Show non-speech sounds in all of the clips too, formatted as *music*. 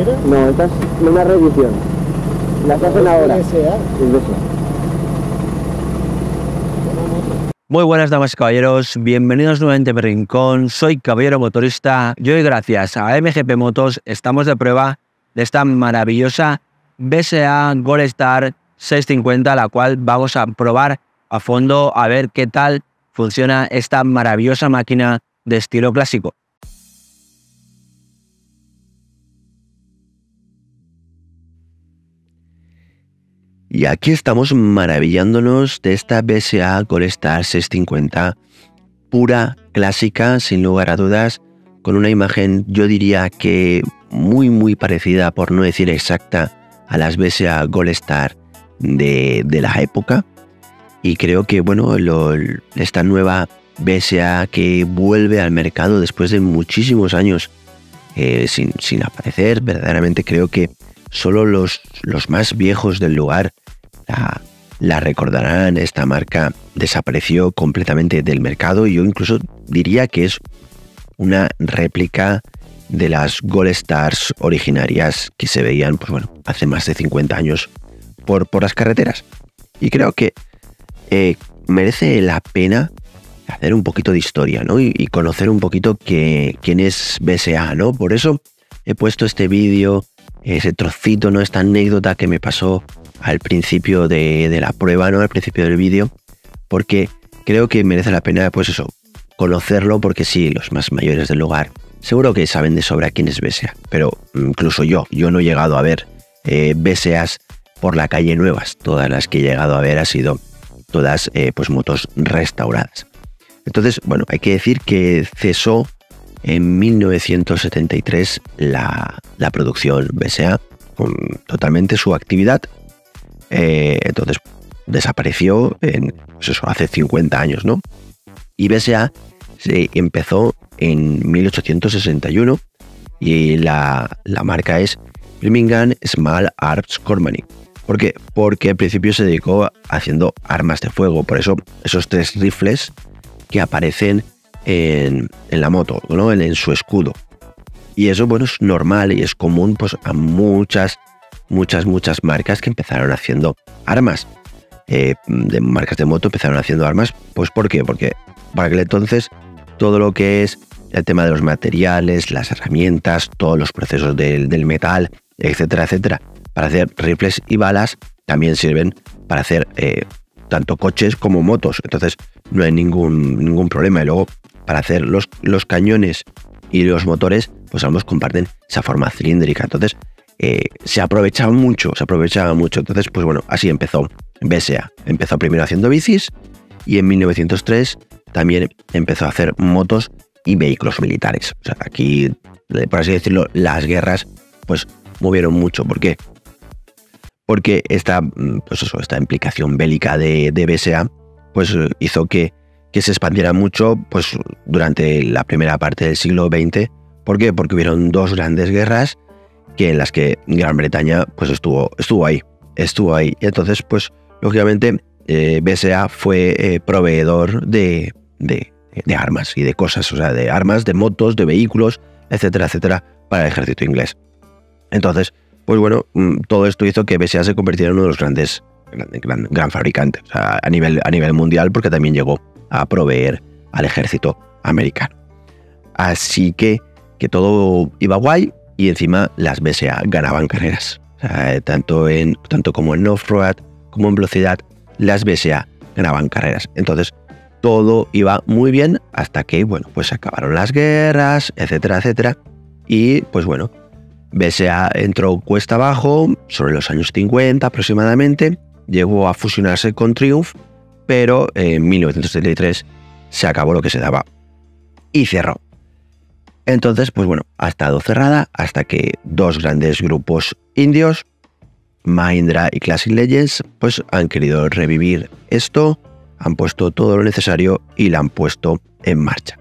No, esta es una reedición. Las hacen ahora. Es. Muy buenas damas y caballeros, bienvenidos nuevamente a mi rincón, soy Caballero Motorista y hoy gracias a MGP Motos estamos de prueba de esta maravillosa BSA Gold Star 650, la cual vamos a probar a fondo a ver qué tal funciona esta maravillosa máquina de estilo clásico. Y aquí estamos maravillándonos de esta BSA Gold Star 650 pura, clásica, sin lugar a dudas, con una imagen yo diría que muy muy parecida, por no decir exacta, a las BSA Gold Star de, de la época. Y creo que bueno, lo- esta nueva BSA que vuelve al mercado después de muchísimos años eh, sin, sin aparecer, verdaderamente creo que solo los, los más viejos del lugar la, recordarán. Esta marca desapareció completamente del mercado y yo incluso diría que es una réplica de las Gold Stars originarias que se veían pues bueno, hace más de 50 años por, por las carreteras. Y creo que eh, merece la pena hacer un poquito de historia ¿no? y, y conocer un poquito que, quién es BSA. ¿no? Por eso he puesto este vídeo, ese trocito, ¿no? esta anécdota que me pasó al principio de, de la prueba, ¿no? al principio del vídeo, porque creo que merece la pena pues eso, conocerlo, porque sí, los más mayores del lugar seguro que saben de sobra quién es BSA, pero incluso yo, yo no he llegado a ver eh, BSAs por la calle nuevas, todas las que he llegado a ver ha sido todas eh, pues motos restauradas. Entonces, bueno, hay que decir que cesó en 1973 la, la producción BSA, con totalmente su actividad. Eh, entonces desapareció en, pues eso, hace 50 años, ¿no? Y BSA se empezó en 1861 y la, la marca es Birmingham Small Arms Company. ¿Por qué? Porque al principio se dedicó haciendo armas de fuego, por eso esos tres rifles que aparecen en, en la moto, ¿no? en, en su escudo. Y eso, bueno, es normal y es común pues, a muchas, muchas, muchas marcas que empezaron haciendo armas. Eh, de marcas de moto empezaron haciendo armas. Pues ¿por qué? Porque para aquel entonces todo lo que es el tema de los materiales, las herramientas, todos los procesos del, metal, etcétera, etcétera, para hacer rifles y balas, también sirven para hacer eh, tanto coches como motos. Entonces no hay ningún, ningún problema. Y luego, para hacer los, los cañones y los motores, pues ambos comparten esa forma cilíndrica. Entonces, eh, se aprovechaba mucho, se aprovechaba mucho. Entonces, pues bueno, así empezó BSA. Empezó primero haciendo bicis y en 1903 también empezó a hacer motos y vehículos militares. O sea, aquí, por así decirlo, las guerras, pues movieron mucho. ¿Por qué? Porque esta, pues eso, esta implicación bélica de, BSA, pues hizo que, que se expandiera mucho pues, durante la primera parte del siglo XX. ¿Por qué? Porque hubieron dos grandes guerras que en las que Gran Bretaña pues estuvo, estuvo ahí, estuvo ahí. Y entonces, pues, lógicamente, eh, BSA fue eh, proveedor de, de, armas y de cosas, o sea, de armas, de motos, de vehículos, etcétera, etcétera, para el ejército inglés. Entonces, pues bueno, todo esto hizo que BSA se convirtiera en uno de los grandes, gran, gran, gran fabricantes, a nivel, a nivel mundial, porque también llegó a proveer al ejército americano. Así que, que todo iba guay y encima las BSA ganaban carreras. Sea, tanto, en, tanto como en off-road como en velocidad, las BSA ganaban carreras. Entonces, todo iba muy bien hasta que, bueno, pues acabaron las guerras, etcétera, etcétera. Y, pues bueno, BSA entró cuesta abajo, sobre los años 50 aproximadamente, llegó a fusionarse con Triumph, pero en 1973 se acabó lo que se daba y cerró. Entonces, pues bueno, ha estado cerrada hasta que dos grandes grupos indios, Mahindra y Classic Legends, pues han querido revivir esto, han puesto todo lo necesario y la han puesto en marcha.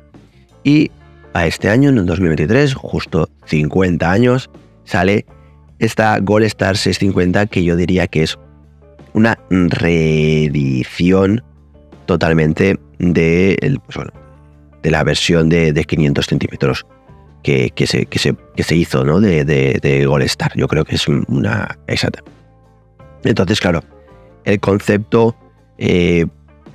Y a este año, en el 2023, justo 50 años, sale esta Gold Star 650 que yo diría que es una reedición totalmente de pues la versión de, de 500 centímetros que, que, se, que, se, que se hizo ¿no? de, de, de Gold Star. Yo creo que es una exacta. Entonces, claro, el concepto eh,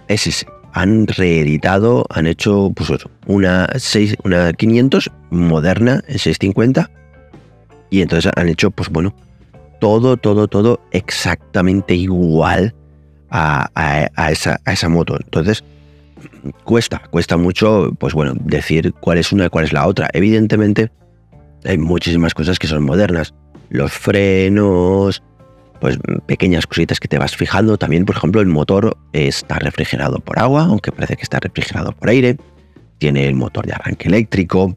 es ese. Han reeditado, han hecho pues una, 6, una 500 moderna en 650 y entonces han hecho, pues bueno, todo, todo, todo exactamente igual a, a, esa, a esa moto. Entonces, cuesta, cuesta mucho, pues bueno, decir cuál es una y cuál es la otra. Evidentemente, hay muchísimas cosas que son modernas. Los frenos, pues pequeñas cositas que te vas fijando. También, por ejemplo, el motor está refrigerado por agua, aunque parece que está refrigerado por aire. Tiene el motor de arranque eléctrico.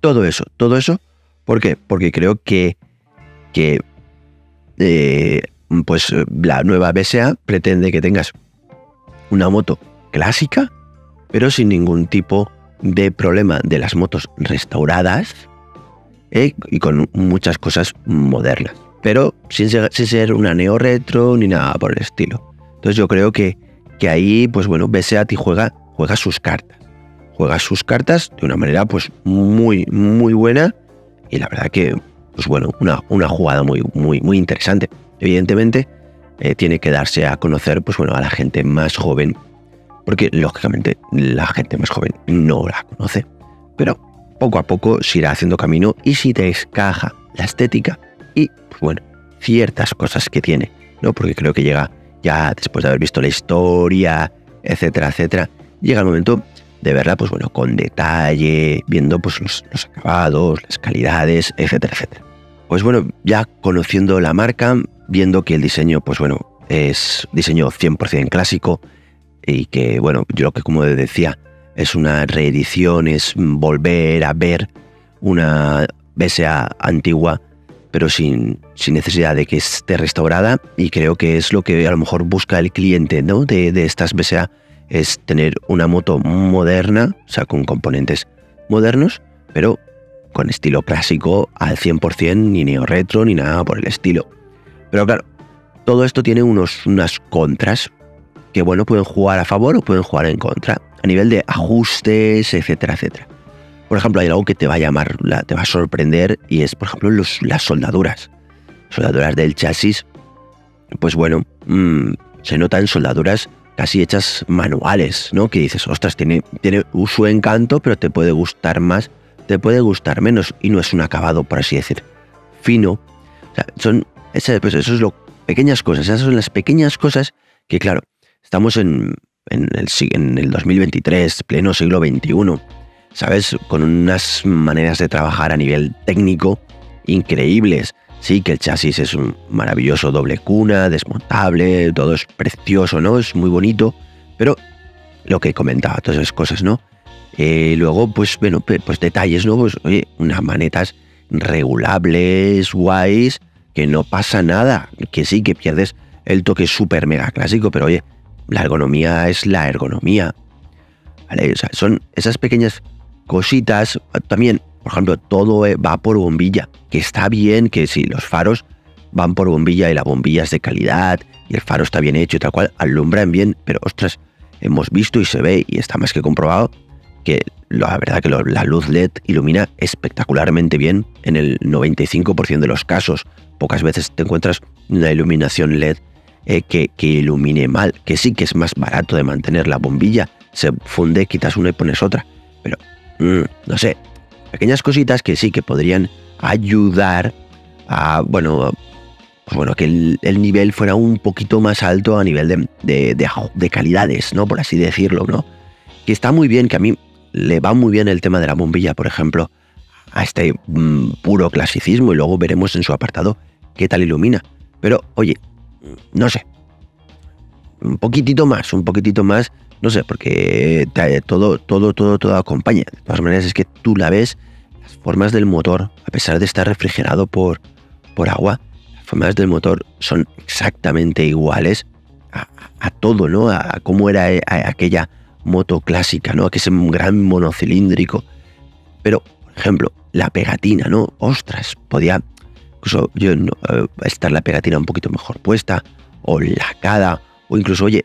Todo eso, todo eso. ¿Por qué? Porque creo que, que eh, pues la nueva BSA pretende que tengas una moto clásica, pero sin ningún tipo de problema de las motos restauradas eh, y con muchas cosas modernas pero sin ser, una neo retro ni nada por el estilo. Entonces yo creo que, que ahí, pues bueno, BSEAT juega, juega sus cartas. Juega sus cartas de una manera pues muy, muy buena y la verdad que, pues bueno, una, una jugada muy, muy, muy interesante. Evidentemente, eh, tiene que darse a conocer, pues bueno, a la gente más joven, porque lógicamente la gente más joven no la conoce, pero poco a poco se irá haciendo camino y si te escaja la estética, y, pues bueno, ciertas cosas que tiene, ¿no? Porque creo que llega ya después de haber visto la historia, etcétera, etcétera, llega el momento de verla, pues bueno, con detalle, viendo pues los, los acabados, las calidades, etcétera, etcétera. Pues bueno, ya conociendo la marca, viendo que el diseño, pues bueno, es diseño 100% clásico y que, bueno, yo lo que como decía, es una reedición, es volver a ver una BSA antigua pero sin, sin, necesidad de que esté restaurada y creo que es lo que a lo mejor busca el cliente ¿no? de, de estas BSA, es tener una moto moderna, o sea, con componentes modernos, pero con estilo clásico al 100%, ni neo retro, ni nada por el estilo. Pero claro, todo esto tiene unos, unas contras que, bueno, pueden jugar a favor o pueden jugar en contra, a nivel de ajustes, etcétera, etcétera. Por ejemplo, hay algo que te va a llamar, te va a sorprender y es, por ejemplo, las soldaduras. Soldaduras del chasis, pues bueno, mmm, se notan soldaduras casi hechas manuales, ¿no? Que dices, ostras, tiene, tiene su encanto, pero te puede gustar más, te puede gustar menos y no es un acabado, por así decir, fino. O sea, son, pues eso es lo, pequeñas cosas, esas son las pequeñas cosas que, claro, estamos en, en, el, en el 2023, pleno siglo XXI ¿sabes? Con unas maneras de trabajar a nivel técnico increíbles. Sí, que el chasis es un maravilloso doble cuna, desmontable, todo es precioso, ¿no? Es muy bonito, pero lo que comentaba, todas esas cosas, ¿no? Eh, luego, pues, bueno, pues detalles, ¿no? Pues, oye, unas manetas regulables, guays, que no pasa nada, que sí, que pierdes el toque súper mega clásico, pero oye, la ergonomía es la ergonomía. ¿Vale? O sea, son esas pequeñas cositas. También, por ejemplo, todo eh, va por bombilla, que está bien que si los faros van por bombilla y la bombilla es de calidad y el faro está bien hecho y tal cual, alumbran bien, pero ostras, hemos visto y se ve y está más que comprobado que la verdad que la luz LED ilumina espectacularmente bien en el 95% de los casos. Pocas veces te encuentras una iluminación LED eh, que, ilumine mal, que sí que es más barato de mantener la bombilla, se funde, quitas una y pones otra, pero Mm, no sé, pequeñas cositas que sí que podrían ayudar a, bueno, pues bueno, que el, nivel fuera un poquito más alto a nivel de, de, calidades, ¿no? Por así decirlo, ¿no? Que está muy bien, que a mí le va muy bien el tema de la bombilla, por ejemplo, a este mm, puro clasicismo y luego veremos en su apartado qué tal ilumina. Pero, oye, no sé, un poquitito más, un poquitito más no sé, porque todo, todo, todo, todo acompaña. De todas maneras, es que tú la ves, las formas del motor, a pesar de estar refrigerado por, por agua, las formas del motor son exactamente iguales a, todo, ¿no? A, cómo era eh, aquella moto clásica, ¿no? Que es un gran monocilíndrico. Pero, por ejemplo, la pegatina, ¿no? Ostras, podía incluso yo estar la pegatina un poquito mejor puesta, o lacada, o incluso, oye,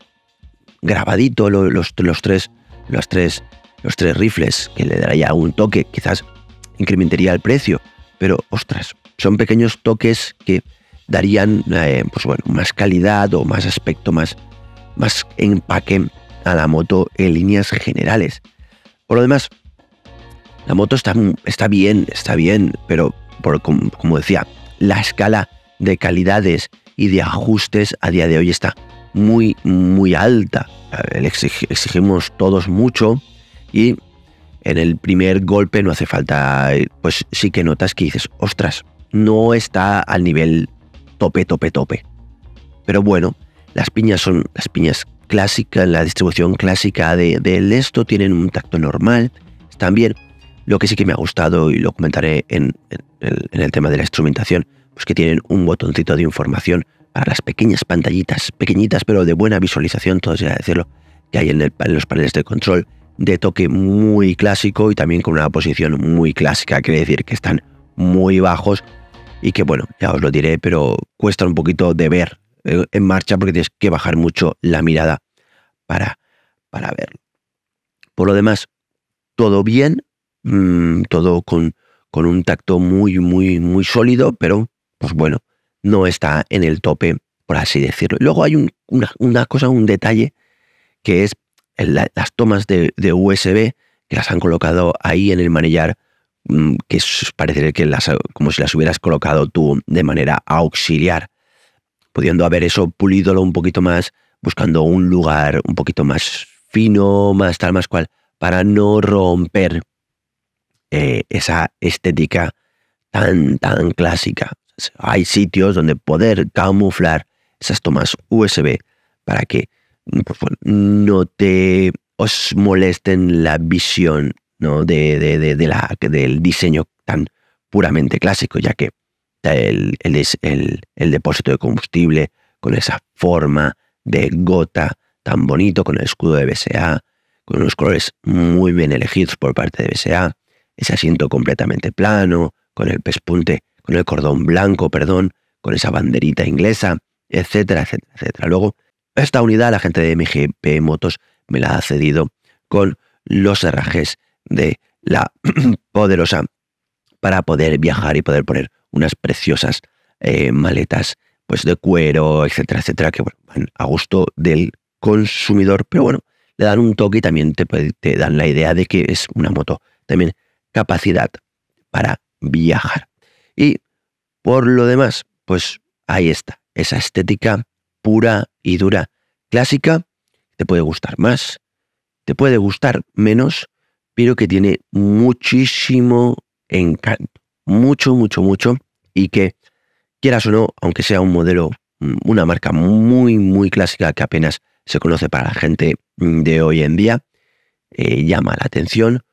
grabadito los, los tres, los tres los tres rifles, que le daría un toque, quizás incrementaría el precio, pero ostras, son pequeños toques que darían eh, pues bueno, más calidad o más aspecto, más, más empaque a la moto en líneas generales. Por lo demás, la moto está, está bien, está bien, pero por, como, decía, la escala de calidades y de ajustes a día de hoy está muy, muy alta. exigimos todos mucho y en el primer golpe no hace falta, pues sí que notas que dices, ostras, no está al nivel tope, tope, tope. Pero bueno, las piñas son las piñas clásicas, la distribución clásica de, esto tienen un tacto normal, están bien. Lo que sí que me ha gustado y lo comentaré en, el, tema de la instrumentación, pues que tienen un botoncito de información para las pequeñas pantallitas, pequeñitas pero de buena visualización, todo sea decirlo, que hay en, en los paneles de control, de toque muy clásico y también con una posición muy clásica, quiere decir que están muy bajos y que bueno, ya os lo diré, pero cuesta un poquito de ver eh, en marcha porque tienes que bajar mucho la mirada para, para verlo. Por lo demás, todo bien, mm, todo con, con un tacto muy, muy, muy sólido, pero pues bueno, no está en el tope, por así decirlo. luego hay una, cosa, un detalle, que es las tomas de, USB que las han colocado ahí en el manillar Mm, que parece que las, como si las hubieras colocado tú de manera auxiliar, pudiendo haber eso pulidolo un poquito más, buscando un lugar un poquito más fino, más tal, más cual, para no romper eh, esa estética tan, tan clásica. Hay sitios donde poder camuflar esas tomas USB para que no te os molesten la visión ¿no? de, de, la, del diseño tan puramente clásico, ya que el, el, el, depósito de combustible con esa forma de gota tan bonito, con el escudo de BSA, con unos colores muy bien elegidos por parte de BSA, ese asiento completamente plano, con el pespunte, con el cordón blanco, perdón, con esa banderita inglesa, etcétera, etcétera, etcétera. Luego, esta unidad la gente de MGP Motos me la ha cedido con los herrajes de la *clears throat* poderosa para poder viajar y poder poner unas preciosas eh, maletas pues de cuero, etcétera, etcétera, que van a gusto del consumidor, pero bueno, le dan un toque y también te, te dan la idea de que es una moto también capacidad para viajar. Y por lo demás, pues ahí está, esa estética pura y dura, clásica, te puede gustar más, te puede gustar menos, pero que tiene muchísimo encanto, mucho, mucho, mucho, y que quieras o no, aunque sea un modelo, mm, una marca muy, muy clásica que apenas se conoce para la gente mm, de hoy en día, eh, llama la atención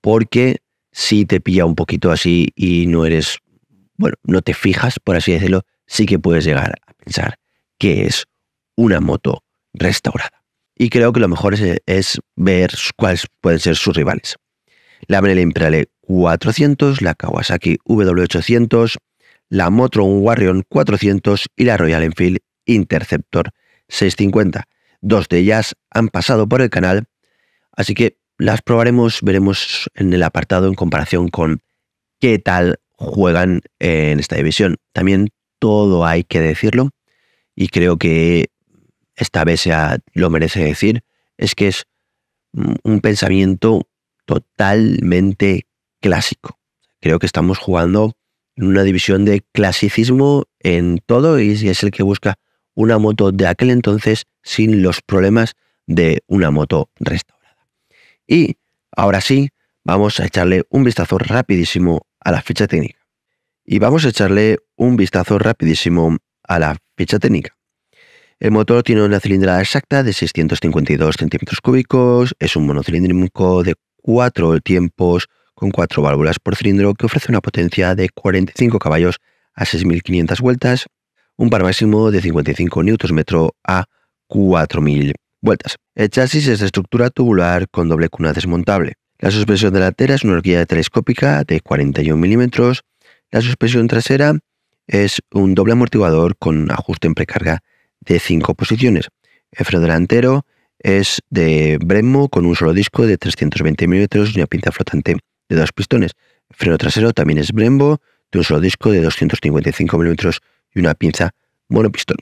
porque si te pilla un poquito así y no eres, bueno, no te fijas, por así decirlo, sí que puedes llegar a pensar que es una moto restaurada y creo que lo mejor es, ver cuáles pueden ser sus rivales. La Benelli Imperiale 400, la Kawasaki W800, la Motron Warrior 400 y la Royal Enfield Interceptor 650. Dos de ellas han pasado por el canal, así que las probaremos, veremos en el apartado en comparación con qué tal juegan en esta división. También todo hay que decirlo y creo que esta vez sea, lo merece decir, es que es un pensamiento totalmente clásico. Creo que estamos jugando en una división de clasicismo en todo y es el que busca una moto de aquel entonces sin los problemas de una moto restaurada. Y ahora sí, vamos a echarle un vistazo rapidísimo a la ficha técnica. Y vamos a echarle un vistazo rapidísimo a la ficha técnica. El motor tiene una cilindrada exacta de 652 centímetros cúbicos, es un monocilíndrico de cuatro tiempos con cuatro válvulas por cilindro que ofrece una potencia de 45 caballos a 6.500 vueltas, un par máximo de 55 Nm a 4.000 vueltas. El chasis es de estructura tubular con doble cuna desmontable. La suspensión delantera es una horquilla telescópica de 41 milímetros. La suspensión trasera es un doble amortiguador con ajuste en precarga de cinco posiciones. El freno delantero es de Brembo con un solo disco de 320 milímetros y una pinza flotante de dos pistones. El freno trasero también es Brembo de un solo disco de 255 milímetros y una pinza monopistón.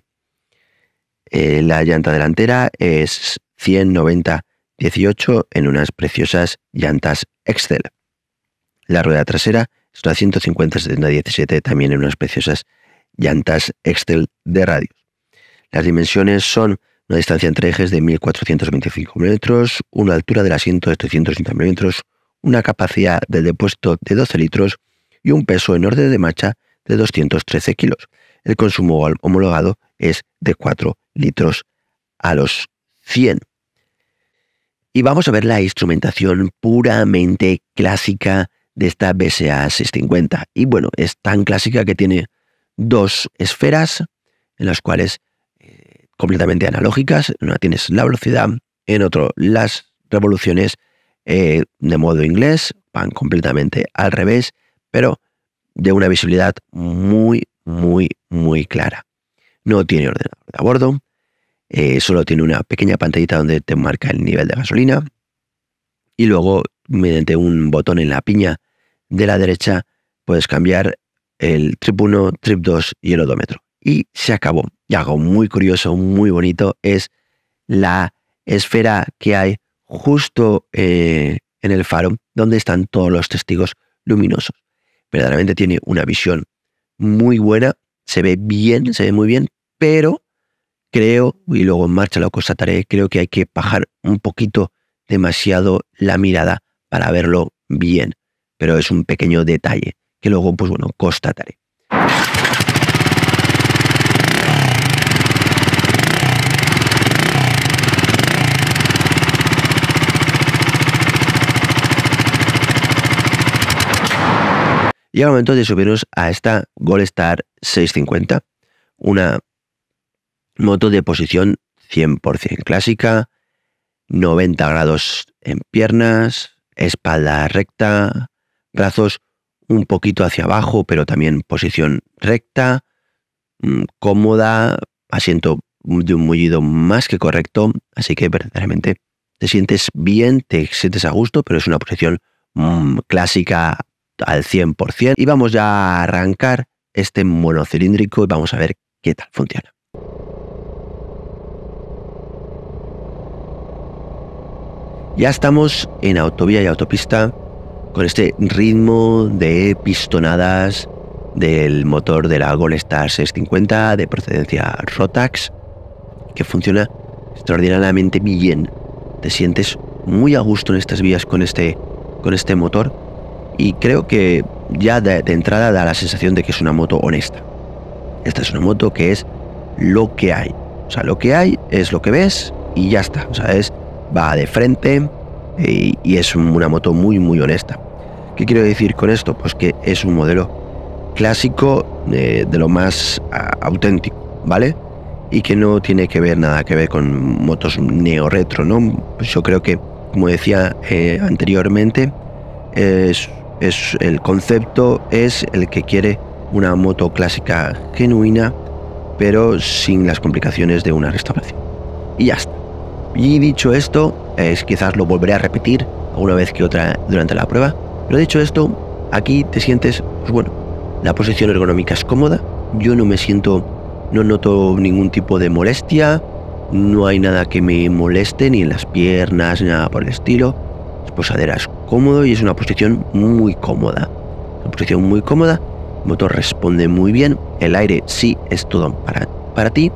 Eh, la llanta delantera es 190-18 en unas preciosas llantas Excel. La rueda trasera es una 150-70-17 también en unas preciosas llantas Excel de radios. Las dimensiones son una distancia entre ejes de 1425 metros, una altura del asiento de 330 metros, una capacidad de depósito de 12 litros y un peso en orden de marcha de 213 kilos. El consumo homologado es de 4 litros a los 100. Y vamos a ver la instrumentación puramente clásica de esta BSA 650. Y bueno, es tan clásica que tiene dos esferas en las cuales eh, completamente analógicas. En una tienes la velocidad, en otro las revoluciones eh, de modo inglés, van completamente al revés, pero de una visibilidad muy, muy, muy clara. No tiene ordenador de a bordo, eh, solo tiene una pequeña pantallita donde te marca el nivel de gasolina y luego mediante un botón en la piña de la derecha puedes cambiar el trip 1, trip 2 y el odómetro. Y se acabó. Y algo muy curioso, muy bonito, es la esfera que hay justo eh, en el faro donde están todos los testigos luminosos. Verdaderamente tiene una visión muy buena, se ve bien, se ve muy bien, pero creo, y luego en marcha lo constataré, creo que hay que bajar un poquito demasiado la mirada para verlo bien. Pero es un pequeño detalle que luego, pues bueno, constataré. Y al momento de subirnos a esta Goldstar 650, una moto de posición 100% clásica, 90 grados en piernas, espalda recta, brazos un poquito hacia abajo, pero también posición recta, mm, cómoda, asiento de un mullido más que correcto, así que verdaderamente te sientes bien, te sientes a gusto, pero es una posición mm, clásica al 100%. Y vamos ya a arrancar este monocilíndrico y vamos a ver qué tal funciona. Ya estamos en autovía y autopista con este ritmo de pistonadas del motor de la Goldstar 650 de procedencia Rotax que funciona extraordinariamente bien. Te sientes muy a gusto en estas vías con este, con este motor y creo que ya de, de entrada da la sensación de que es una moto honesta. Esta es una moto que es lo que hay. O sea, lo que hay es lo que ves y ya está. O sea, es va de frente y, es una moto muy muy honesta. ¿Qué quiero decir con esto? Pues que es un modelo clásico de, lo más auténtico, ¿vale? Y que no tiene que ver nada que ver con motos neo-retro, ¿no? Pues yo creo que, como decía eh, anteriormente, es, es, el concepto es el que quiere una moto clásica genuina, pero sin las complicaciones de una restauración. Y ya está. Y dicho esto, es, quizás lo volveré a repetir una vez que otra durante la prueba, pero dicho esto, aquí te sientes, pues bueno, la posición ergonómica es cómoda, yo no me siento, no noto ningún tipo de molestia, no hay nada que me moleste, ni en las piernas, ni nada por el estilo. La posadera es cómodo y es una posición muy cómoda. Una posición muy cómoda, el motor responde muy bien, el aire sí es todo para, para ti,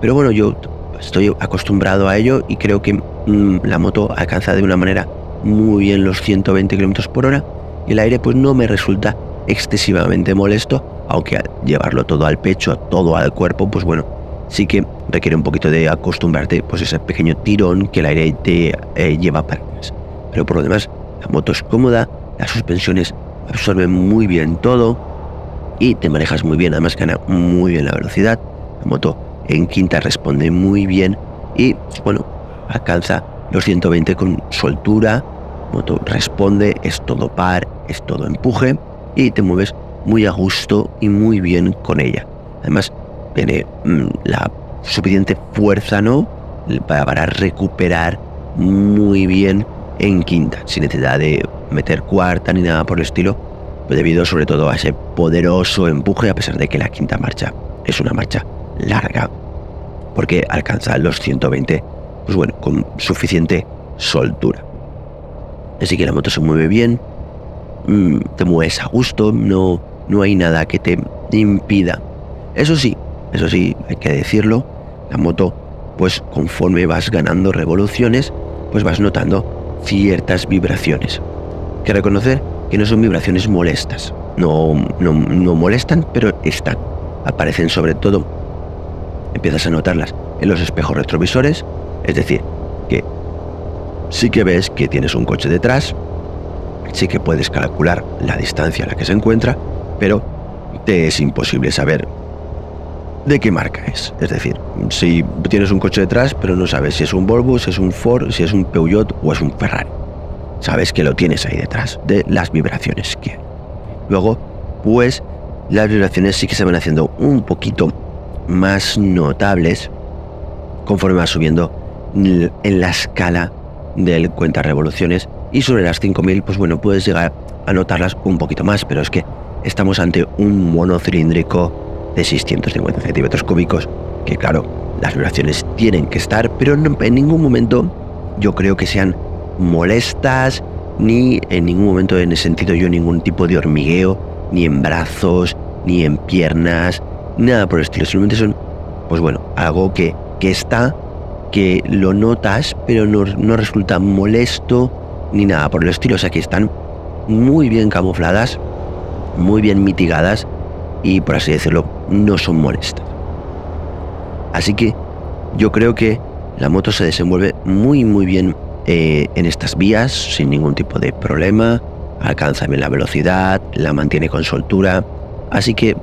pero bueno, yo estoy acostumbrado a ello y creo que mm, la moto alcanza de una manera muy bien los 120 km por hora y el aire pues no me resulta excesivamente molesto, aunque al llevarlo todo al pecho, todo al cuerpo, pues bueno, sí que requiere un poquito de acostumbrarte pues ese pequeño tirón que el aire te eh, lleva para atrás. Pero por lo demás, la moto es cómoda, las suspensiones absorben muy bien todo y te manejas muy bien, además gana muy bien la velocidad. La moto en quinta responde muy bien y bueno, alcanza los 120 con soltura, moto responde, es todo par, es todo empuje y te mueves muy a gusto y muy bien con ella. Además, tiene mm, la suficiente fuerza, ¿no? para recuperar muy bien en quinta, sin necesidad de meter cuarta ni nada por el estilo, debido sobre todo a ese poderoso empuje, a pesar de que la quinta marcha es una marcha larga, porque alcanza los 120, pues bueno, con suficiente soltura. Así que la moto se mueve bien, mm, te mueves a gusto, no, no hay nada que te impida. Eso sí, eso sí, hay que decirlo, la moto, pues conforme vas ganando revoluciones, pues vas notando ciertas vibraciones. Que reconocer que no son vibraciones molestas. No, no, no molestan, pero están. Aparecen sobre todo, empiezas a notarlas en los espejos retrovisores, es decir, que sí que ves que tienes un coche detrás, sí que puedes calcular la distancia a la que se encuentra, pero te es imposible saber de qué marca es. Es decir, si tienes un coche detrás, pero no sabes si es un Volvo, si es un Ford, si es un Peugeot o es un Ferrari. Sabes que lo tienes ahí detrás de las vibraciones que. Luego, pues las vibraciones sí que se van haciendo un poquito más notables conforme vas subiendo en la escala del cuenta revoluciones. Y sobre las 5000 pues bueno puedes llegar a notarlas un poquito más pero es que estamos ante un monocilíndrico de 650 centímetros cúbicos, que claro, las vibraciones tienen que estar, pero en ningún momento yo creo que sean molestas, ni en ningún momento en ese sentido yo ningún tipo de hormigueo, ni en brazos, ni en piernas, nada por el estilo. Simplemente son, pues bueno, algo que, que está, que lo notas, pero no, no resulta molesto, ni nada por el estilo. O sea que están muy bien camufladas, muy bien mitigadas y por así decirlo, no son molestas. Así que yo creo que la moto se desenvuelve muy muy bien eh, en estas vías sin ningún tipo de problema, alcanza bien la velocidad, la mantiene con soltura, así que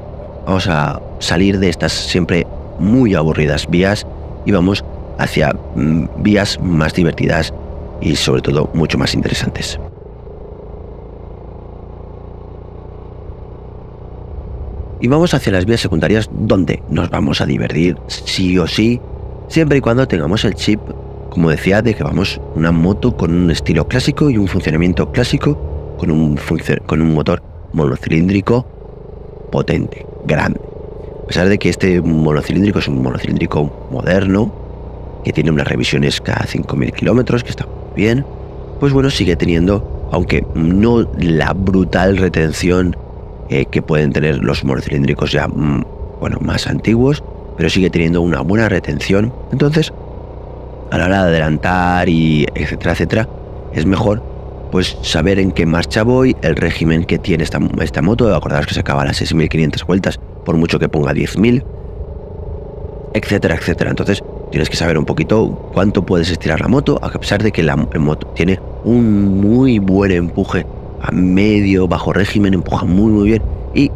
vamos a salir de estas siempre muy aburridas vías y vamos hacia mm, vías más divertidas y sobre todo mucho más interesantes. y vamos hacia las vías secundarias donde nos vamos a divertir sí o sí, siempre y cuando tengamos el chip, como decía, de que vamos una moto con un estilo clásico y un funcionamiento clásico con un, con un motor monocilíndrico potente, grande. A pesar de que este monocilíndrico es un monocilíndrico moderno, que tiene unas revisiones cada 5.000 kilómetros, que está bien, pues bueno, sigue teniendo, aunque no la brutal retención eh, que pueden tener los monocilíndricos ya mm, bueno, más antiguos, pero sigue teniendo una buena retención. Entonces, a la hora de adelantar y etcétera, etcétera, es mejor pues saber en qué marcha voy, el régimen que tiene esta, moto, acordaros que se acaba las 6.500 vueltas, por mucho que ponga 10.000, etcétera, etcétera. Entonces, tienes que saber un poquito cuánto puedes estirar la moto, a pesar de que la moto tiene un muy buen empuje a medio, bajo régimen, empuja muy muy bien y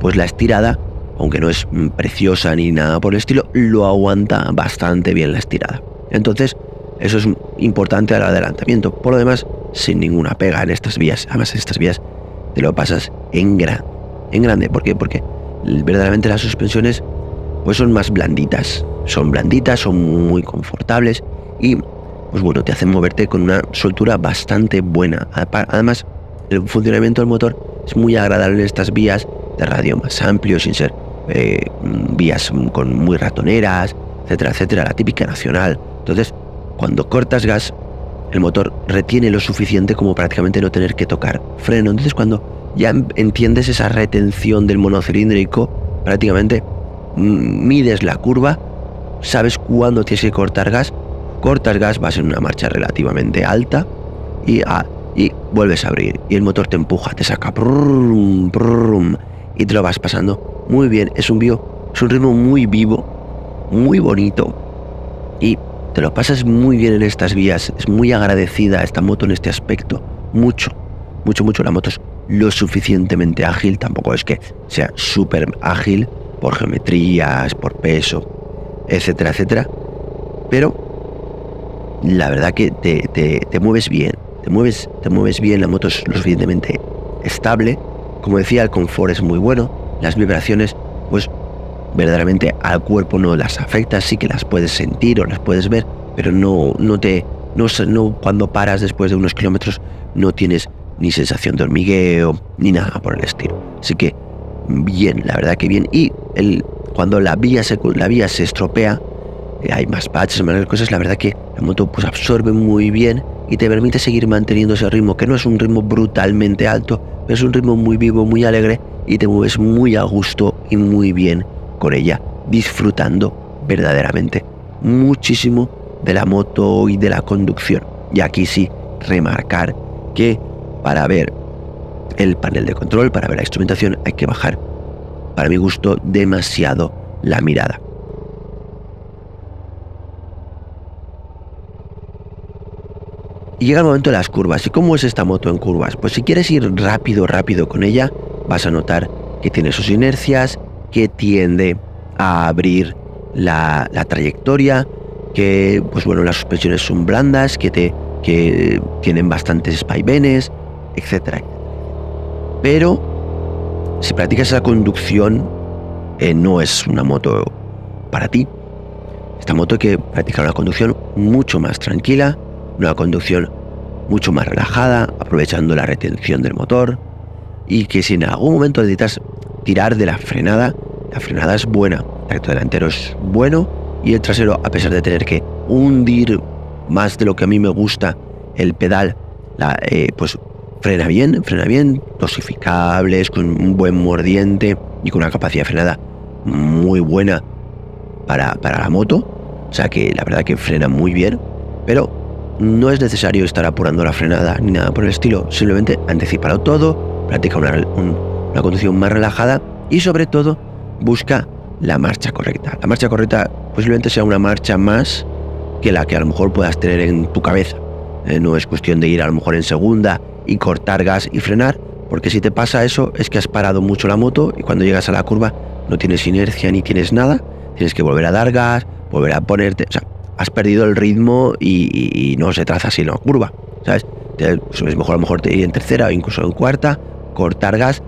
pues la estirada, aunque no es preciosa ni nada por el estilo, lo aguanta bastante bien la estirada. Entonces, eso es importante al adelantamiento. Por lo demás, sin ninguna pega en estas vías. Además, en estas vías te lo pasas en grande. En grande, ¿por qué? Porque verdaderamente las suspensiones pues son más blanditas. Son blanditas, son muy confortables y pues bueno, te hacen moverte con una soltura bastante buena. Además, el funcionamiento del motor es muy agradable en estas vías de radio más amplio, sin ser eh, vías con muy ratoneras, etcétera, etcétera, la típica nacional. Entonces, cuando cortas gas, el motor retiene lo suficiente como prácticamente no tener que tocar freno. Entonces, cuando ya entiendes esa retención del monocilíndrico, prácticamente mm, mides la curva, sabes cuándo tienes que cortar gas, cortas gas, vas en una marcha relativamente alta y a y vuelves a abrir y el motor te empuja, te saca y te lo vas pasando muy bien. Es un es un ritmo muy vivo, muy bonito y te lo pasas muy bien en estas vías. Es muy agradecida esta moto en este aspecto, mucho, mucho, mucho. La moto es lo suficientemente ágil, tampoco es que sea súper ágil por geometrías, por peso, etcétera, etcétera. Pero la verdad que te, te mueves bien, te mueves, te mueves bien, la moto es lo suficientemente estable. Como decía, el confort es muy bueno, las vibraciones, pues verdaderamente al cuerpo no las afecta, sí que las puedes sentir o las puedes ver, pero no, no te, no, no, cuando paras después de unos kilómetros no tienes ni sensación de hormigueo ni nada por el estilo. Así que bien, la verdad que bien. Y el, cuando la vía se, la vía se estropea, eh, hay más patches, más cosas, la verdad que la moto pues absorbe muy bien y te permite seguir manteniendo ese ritmo, que no es un ritmo brutalmente alto, pero es un ritmo muy vivo, muy alegre y te mueves muy a gusto y muy bien con ella, disfrutando verdaderamente muchísimo de la moto y de la conducción. Y aquí sí, remarcar que para ver el panel de control, para ver la instrumentación, hay que bajar, para mi gusto, demasiado la mirada. Y llega el momento de las curvas. ¿Y cómo es esta moto en curvas? Pues si quieres ir rápido, rápido con ella, vas a notar que tiene sus inercias, que tiende a abrir la, trayectoria, que pues bueno, las suspensiones son blandas, que, te, que tienen bastantes vaivenes, etc. Pero si practicas la conducción, eh, no es una moto para ti. Esta moto hay que practicar una conducción mucho más tranquila, una conducción mucho más relajada, aprovechando la retención del motor y que si en algún momento necesitas tirar de la frenada, la frenada es buena, el tracto delantero es bueno y el trasero, a pesar de tener que hundir más de lo que a mí me gusta el pedal, la, eh, pues frena bien, frena bien, dosificables, con un buen mordiente y con una capacidad de frenada muy buena para, para la moto. O sea que la verdad que frena muy bien, pero no es necesario estar apurando la frenada ni nada por el estilo, simplemente anticipalo todo, practica una, una conducción más relajada y sobre todo busca la marcha correcta. La marcha correcta posiblemente sea una marcha más que la que a lo mejor puedas tener en tu cabeza. Eh, no es cuestión de ir a lo mejor en segunda y cortar gas y frenar, porque si te pasa eso es que has parado mucho la moto y cuando llegas a la curva no tienes inercia ni tienes nada, tienes que volver a dar gas, volver a ponerte, o sea, has perdido el ritmo y, no se traza la curva, ¿sabes? Pues es mejor a lo mejor ir en tercera o incluso en cuarta, cortar gas.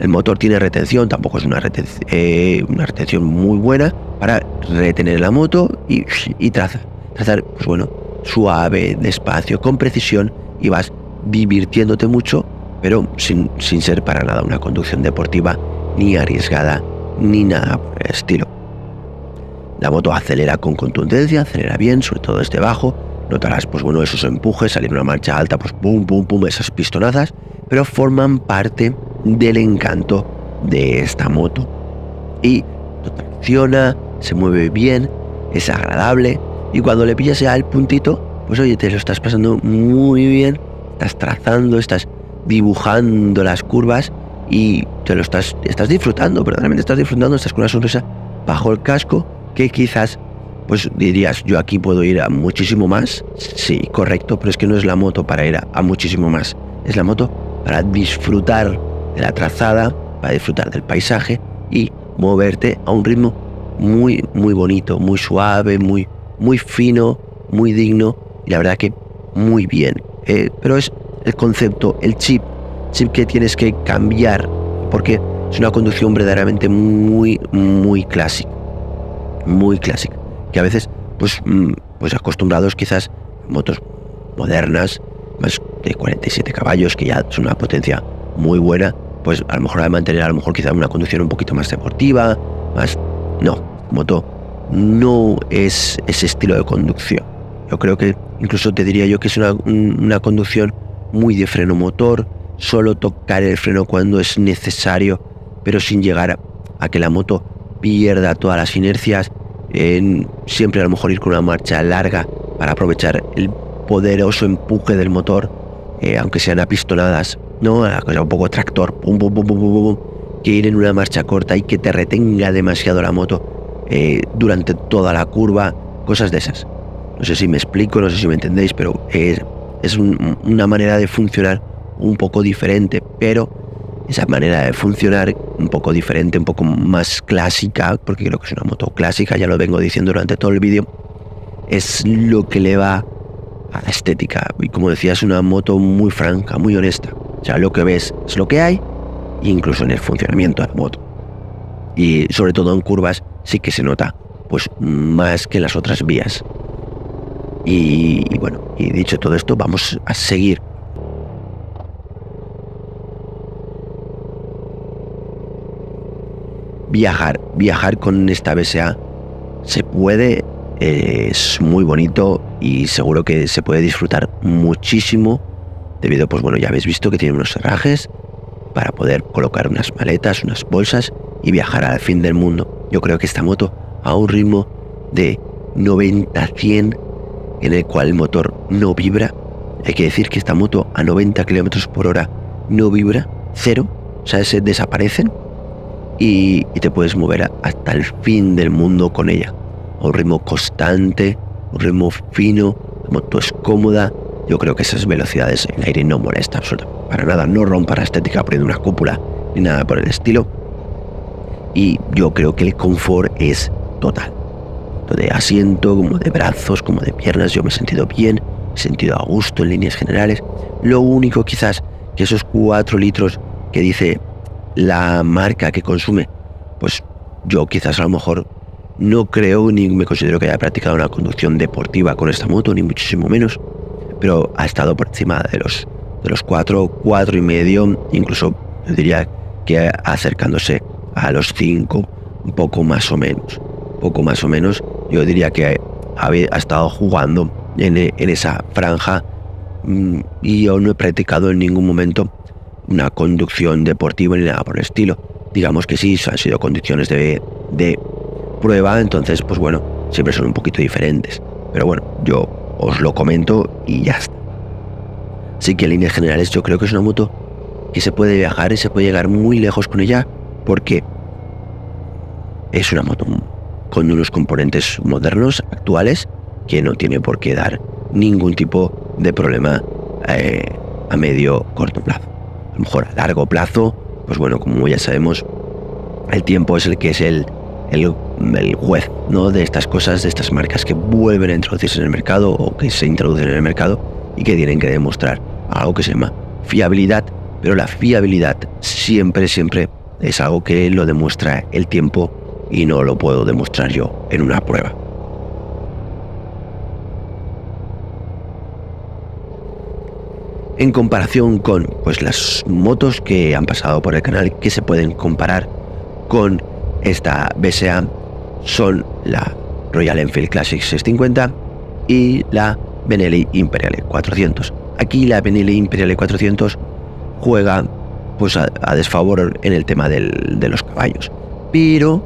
El motor tiene retención, tampoco es una, retención, eh, una retención muy buena para retener la moto y, trazar. Trazar, pues bueno, suave, despacio, con precisión y vas divirtiéndote mucho, pero sin, sin ser para nada una conducción deportiva ni arriesgada ni nada por estilo. La moto acelera con contundencia, acelera bien, sobre todo desde bajo. Notarás, pues bueno, esos empujes, salir una marcha alta, pues pum, pum, pum, esas pistonazas, pero forman parte del encanto de esta moto. Y tracciona, se mueve bien, es agradable, y cuando le pillas ya el puntito, pues oye, te lo estás pasando muy bien, estás trazando, estás dibujando las curvas y te lo estás, estás disfrutando, verdaderamente estás disfrutando, estás con una sonrisa bajo el casco que quizás pues dirías, yo aquí puedo ir a muchísimo más. Sí, correcto, pero es que no es la moto para ir a, muchísimo más. Es la moto para disfrutar de la trazada, para disfrutar del paisaje y moverte a un ritmo muy, muy bonito, muy suave, muy, muy fino, muy digno y la verdad que muy bien. Eh, pero es el concepto, el chip, chip que tienes que cambiar porque es una conducción verdaderamente muy, muy clásica muy clásica, que a veces, pues, mm, pues acostumbrados quizás motos modernas, más de 47 caballos, que ya es una potencia muy buena, pues a lo mejor a mantener a lo mejor quizás una conducción un poquito más deportiva, más... No, moto no es ese estilo de conducción. Yo creo que incluso te diría yo que es una, una conducción muy de freno motor, solo tocar el freno cuando es necesario, pero sin llegar a que la moto pierda todas las inercias, en siempre a lo mejor ir con una marcha larga para aprovechar el poderoso empuje del motor, eh, aunque sean apistonadas, ¿no? Un poco tractor, pum, pum, pum, pum, pum, que ir en una marcha corta y que te retenga demasiado la moto eh, durante toda la curva, cosas de esas. No sé si me explico, no sé si me entendéis, pero es, es una manera de funcionar un poco diferente, pero esa manera de funcionar un poco diferente, un poco más clásica, porque creo que es una moto clásica, ya lo vengo diciendo durante todo el vídeo, es lo que le va a la estética. Y como decía, es una moto muy franca, muy honesta. O sea, lo que ves es lo que hay, incluso en el funcionamiento de la moto. Y sobre todo en curvas sí que se nota, pues más que en las otras vías. Y, y bueno, y dicho todo esto, vamos a seguir viajar, viajar con esta BSA se puede, es muy bonito y seguro que se puede disfrutar muchísimo debido, pues bueno, ya habéis visto que tiene unos herrajes para poder colocar unas maletas, unas bolsas y viajar al fin del mundo. Yo creo que esta moto a un ritmo de 90-100 en el cual el motor no vibra. Hay que decir que esta moto a 90 km por hora no vibra, cero, o sea, se desaparecen y, te puedes mover hasta el fin del mundo con ella. Un ritmo constante, un ritmo fino, la moto es cómoda. Yo creo que esas velocidades el aire no molesta absolutamente para nada, no rompa la estética poniendo una cúpula ni nada por el estilo. Y yo creo que el confort es total. De asiento, como de brazos, como de piernas, yo me he sentido bien, he sentido a gusto en líneas generales. Lo único quizás que esos 4 litros que dice la marca que consume, pues yo quizás a lo mejor no creo ni me considero que haya practicado una conducción deportiva con esta moto, ni muchísimo menos, pero ha estado por encima de los, de los cuatro, cuatro y medio, incluso yo diría que acercándose a los cinco, un poco más o menos, poco más o menos, yo diría que ha, estado jugando en, en esa franja mm, y yo no he practicado en ningún momento una conducción deportiva ni nada por el estilo. Digamos que sí, han sido condiciones de, de prueba, entonces pues bueno, siempre son un poquito diferentes. Pero bueno, yo os lo comento y ya está. Así que en líneas generales yo creo que es una moto que se puede viajar y se puede llegar muy lejos con ella porque es una moto con unos componentes modernos, actuales, que no tiene por qué dar ningún tipo de problema eh, a medio corto plazo mejor a largo plazo, pues bueno, como ya sabemos, el tiempo es el que es el, el, juez ¿no? de estas cosas, de estas marcas que vuelven a introducirse en el mercado o que se introducen en el mercado y que tienen que demostrar algo que se llama fiabilidad, pero la fiabilidad siempre, siempre es algo que lo demuestra el tiempo y no lo puedo demostrar yo en una prueba. en comparación con pues, las motos que han pasado por el canal que se pueden comparar con esta BSA son la Royal Enfield Classic 650 y la Benelli Imperiale 400. Aquí la Benelli Imperiale 400 juega pues a, desfavor en el tema de los caballos, pero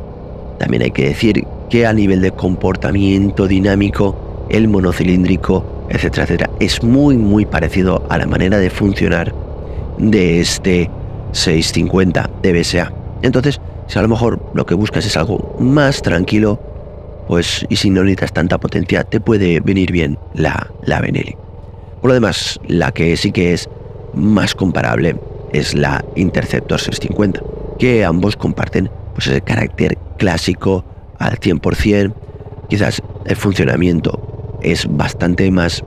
también hay que decir que a nivel de comportamiento dinámico el monocilíndrico etcétera, etcétera. Es muy, muy parecido a la manera de funcionar de este 650 de BSA. Entonces, si a lo mejor lo que buscas es algo más tranquilo, pues y si no necesitas tanta potencia, te puede venir bien la, la Benelli. Por lo demás, la que sí que es más comparable es la Interceptor 650, que ambos comparten pues ese carácter clásico al 100%, quizás el funcionamiento es bastante más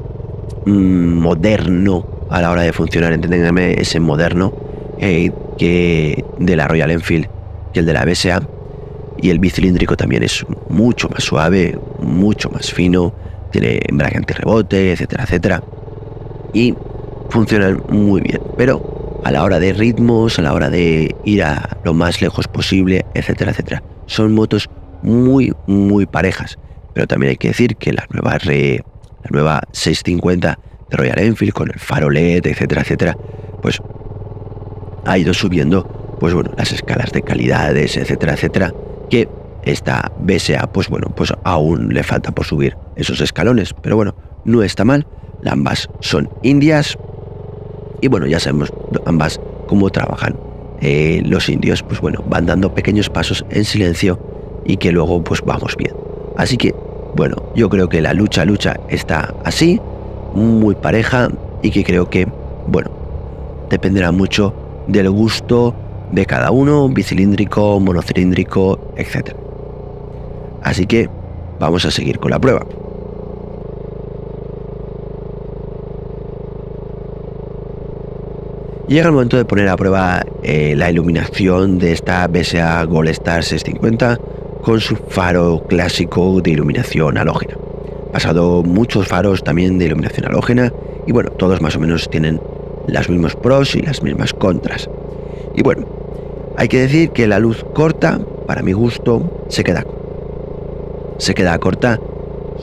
mm, moderno a la hora de funcionar, entenderme ese moderno eh, que de la Royal Enfield que el de la BSA. Y el bicilíndrico también es mucho más suave, mucho más fino, tiene embrague antirrebote, etcétera, etcétera. Y funcionan muy bien. Pero a la hora de ritmos, a la hora de ir a lo más lejos posible, etcétera, etcétera, son motos muy, muy parejas. Pero también hay que decir que la nueva, la nueva 650 de Royal Enfield con el faro LED, etcétera, etcétera, pues ha ido subiendo, pues bueno, las escalas de calidades, etcétera, etcétera, que esta BSA, pues bueno, pues aún le falta por subir esos escalones, pero bueno, no está mal, ambas son indias y bueno, ya sabemos ambas cómo trabajan. Eh, los indios, pues bueno, van dando pequeños pasos en silencio y que luego pues vamos bien. Así que, bueno, yo creo que la lucha, lucha está así, muy pareja y que creo que, bueno, dependerá mucho del gusto de cada uno, bicilíndrico, monocilíndrico, etc. Así que vamos a seguir con la prueba. Llega el momento de poner a prueba eh, la iluminación de esta BSA Gold Star 650 con su faro clásico de iluminación halógena. pasado muchos faros también de iluminación halógena y bueno, todos más o menos tienen los mismos pros y las mismas contras. Y bueno, hay que decir que la luz corta, para mi gusto, se queda se queda corta,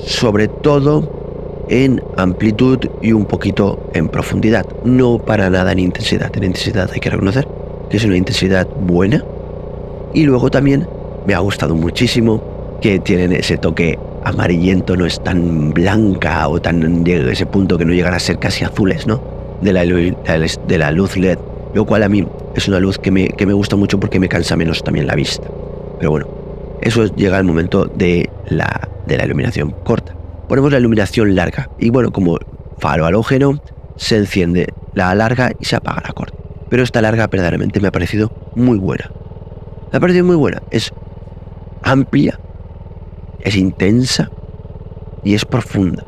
sobre todo en amplitud y un poquito en profundidad, no para nada en intensidad. En intensidad hay que reconocer que es una intensidad buena y luego también me ha gustado muchísimo que tienen ese toque amarillento, no es tan blanca o tan ese punto que no llegan a ser casi azules, ¿no? De la, de la luz LED, lo cual a mí es una luz que me, que me gusta mucho porque me cansa menos también la vista. Pero bueno, eso llega al momento de la, de la iluminación corta. Ponemos la iluminación larga y bueno, como faro halógeno, se enciende la larga y se apaga la corta. Pero esta larga verdaderamente me ha parecido muy buena. Me ha parecido muy buena. Es amplia, es intensa y es profunda.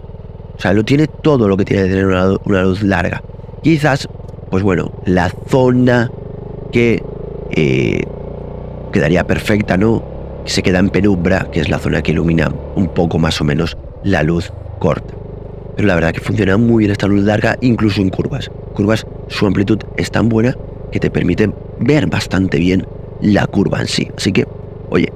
O sea, lo tiene todo lo que tiene que tener una, luz larga. Quizás, pues bueno, la zona que eh, quedaría perfecta, ¿no? Se queda en penumbra, que es la zona que ilumina un poco más o menos la luz corta. Pero la verdad que funciona muy bien esta luz larga, incluso en curvas. Curvas, su amplitud es tan buena que te permite ver bastante bien la curva en sí. Así que, oye,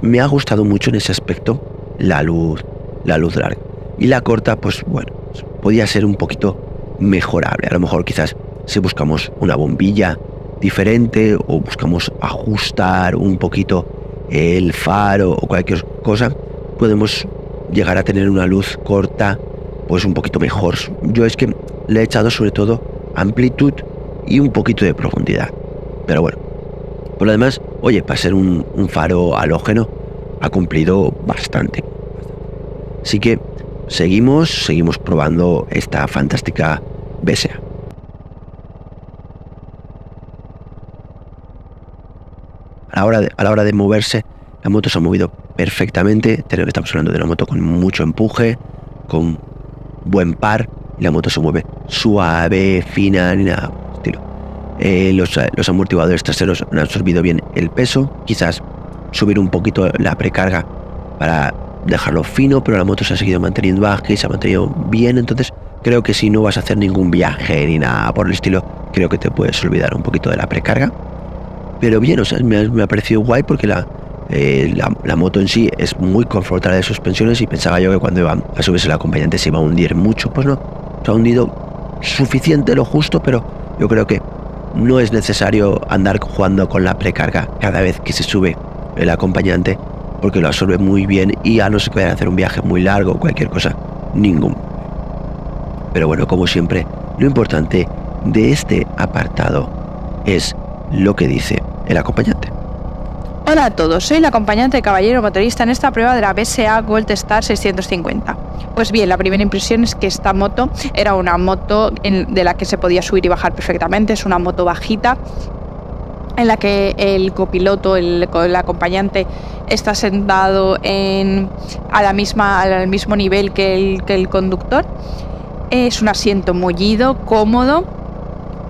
me ha gustado mucho en ese aspecto la luz, la luz larga. Y la corta, pues bueno, podía ser un poquito mejorable. A lo mejor quizás si buscamos una bombilla diferente o buscamos ajustar un poquito el faro o cualquier cosa, podemos llegar a tener una luz corta pues un poquito mejor. Yo es que le he echado sobre todo amplitud y un poquito de profundidad. Pero bueno, por lo demás, oye, para ser un, faro halógeno, ha cumplido bastante. Así que seguimos, seguimos probando esta fantástica BSA. A la, hora de, a la hora de moverse, la moto se ha movido perfectamente. Estamos hablando de una moto con mucho empuje, con buen par, y la moto se mueve suave, fina, ni nada estilo. Eh, los, los, amortiguadores traseros han absorbido bien el peso, quizás subir un poquito la precarga para dejarlo fino, pero la moto se ha seguido manteniendo baja y se ha mantenido bien, entonces creo que si no vas a hacer ningún viaje ni nada por el estilo, creo que te puedes olvidar un poquito de la precarga. Pero bien, o sea, me ha, parecido guay porque eh, la, la, moto en sí es muy confortable de suspensiones y pensaba yo que cuando iba a subirse el acompañante se iba a hundir mucho, pues no, se ha hundido suficiente lo justo, pero yo creo que no es necesario andar jugando con la precarga cada vez que se sube el acompañante porque lo absorbe muy bien y a no se puede hacer un viaje muy largo o cualquier cosa, ningún. Pero bueno, como siempre, lo importante de este apartado es lo que dice el acompañante. Hola a todos, soy el acompañante de caballero motorista en esta prueba de la BSA Gold Star 650. Pues bien, la primera impresión es que esta moto era una moto de la que se podía subir y bajar perfectamente, es una moto bajita en la que el copiloto, el, acompañante, está sentado en, a la misma, al mismo nivel que el, que el conductor. Es un asiento mullido, cómodo,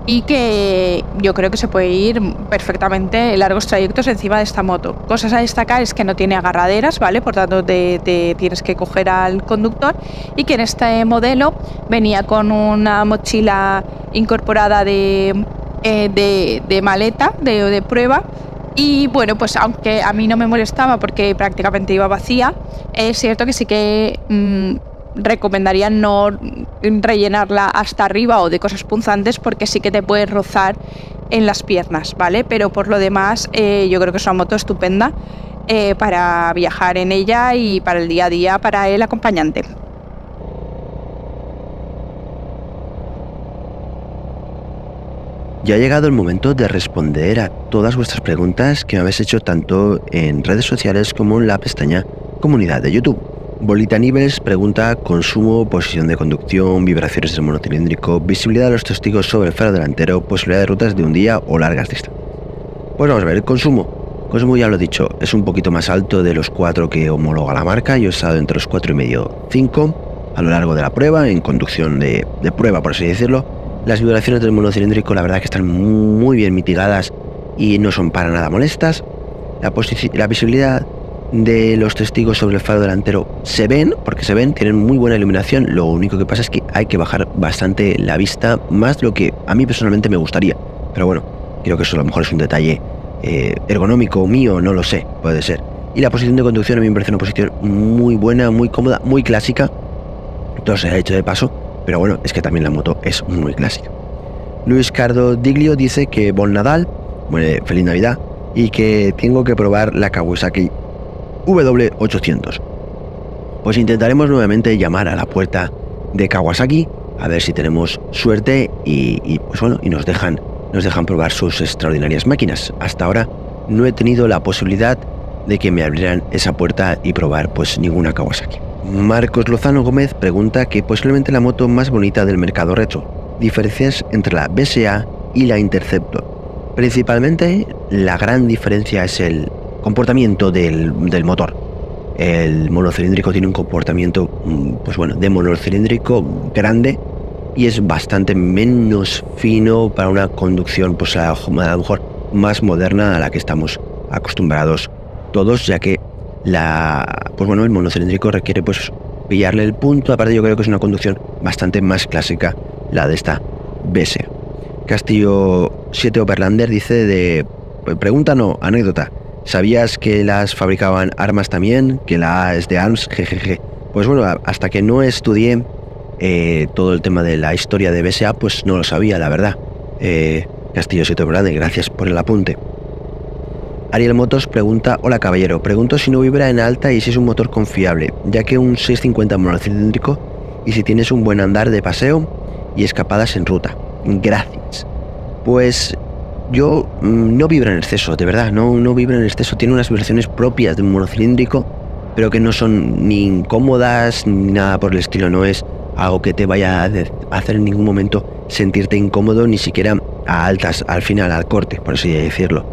y que yo creo que se puede ir perfectamente largos trayectos encima de esta moto. Cosas a destacar es que no tiene agarraderas, ¿vale? Por tanto, te, tienes que coger al conductor y que en este modelo venía con una mochila incorporada de, eh, de, maleta, de, de prueba, y bueno, pues aunque a mí no me molestaba porque prácticamente iba vacía, es cierto que sí que mm, recomendaría no rellenarla hasta arriba o de cosas punzantes porque sí que te puede rozar en las piernas, ¿vale? Pero por lo demás eh, yo creo que es una moto estupenda eh, para viajar en ella y para el día a día para el acompañante. Ya ha llegado el momento de responder a todas vuestras preguntas que me habéis hecho tanto en redes sociales como en la pestaña comunidad de YouTube. Bolita Nives pregunta consumo, posición de conducción, vibraciones del monocilíndrico, visibilidad de los testigos sobre el faro delantero, posibilidad de rutas de un día o largas distancias. Pues vamos a ver, el consumo. Consumo ya lo he dicho, es un poquito más alto de los cuatro que homologa la marca. Yo he estado entre los cuatro y medio, 5 a lo largo de la prueba, en conducción de, prueba, por así decirlo. Las vibraciones del monocilíndrico, la verdad que están muy bien mitigadas y no son para nada molestas. La, la visibilidad de los testigos sobre el faro delantero se ven, porque se ven, tienen muy buena iluminación. Lo único que pasa es que hay que bajar bastante la vista, más lo que a mí personalmente me gustaría. Pero bueno, creo que eso a lo mejor es un detalle eh, ergonómico mío, no lo sé, puede ser. Y la posición de conducción a mí me parece una posición muy buena, muy cómoda, muy clásica. Todo se ha hecho de paso, pero bueno, es que también la moto es muy clásica. Luis Cardo Diglio dice que Bon Nadal, bueno, feliz Navidad, y que tengo que probar la Kawasaki W800. Pues intentaremos nuevamente llamar a la puerta de Kawasaki a ver si tenemos suerte y, pues bueno, y nos dejan, nos dejan probar sus extraordinarias máquinas. Hasta ahora no he tenido la posibilidad de que me abrieran esa puerta y probar pues ninguna Kawasaki. Marcos Lozano Gómez pregunta que posiblemente la moto más bonita del mercado retro. Diferencias entre la BSA y la Interceptor. Principalmente la gran diferencia es el comportamiento del, motor. El monocilíndrico tiene un comportamiento, mm, pues bueno, de monocilíndrico grande y es bastante menos fino para una conducción, pues a, lo mejor más moderna a la que estamos acostumbrados todos, ya que la, pues bueno, el monocilíndrico requiere pues pillarle el punto. Aparte, yo creo que es una conducción bastante más clásica la de esta BS. Castillo 7 Oberlander dice de pregunta no, anécdota. ¿Sabías que las fabricaban armas también? Que la A es de ARMS, jejeje. Pues bueno, hasta que no estudié eh, todo el tema de la historia de BSA, pues no lo sabía, la verdad. Eh, Castillo Sito Grande, gracias por el apunte. Ariel Motos pregunta, hola caballero, pregunto si no vibra en alta y si es un motor confiable, ya que un 650 monocilíndrico y si tienes un buen andar de paseo y escapadas en ruta. Gracias. Pues yo mm, no vibra en exceso, de verdad, no, no vibra en exceso. Tiene unas vibraciones propias de un monocilíndrico, pero que no son ni incómodas ni nada por el estilo. No es algo que te vaya a hacer en ningún momento sentirte incómodo, ni siquiera a altas, al final, al corte, por así decirlo.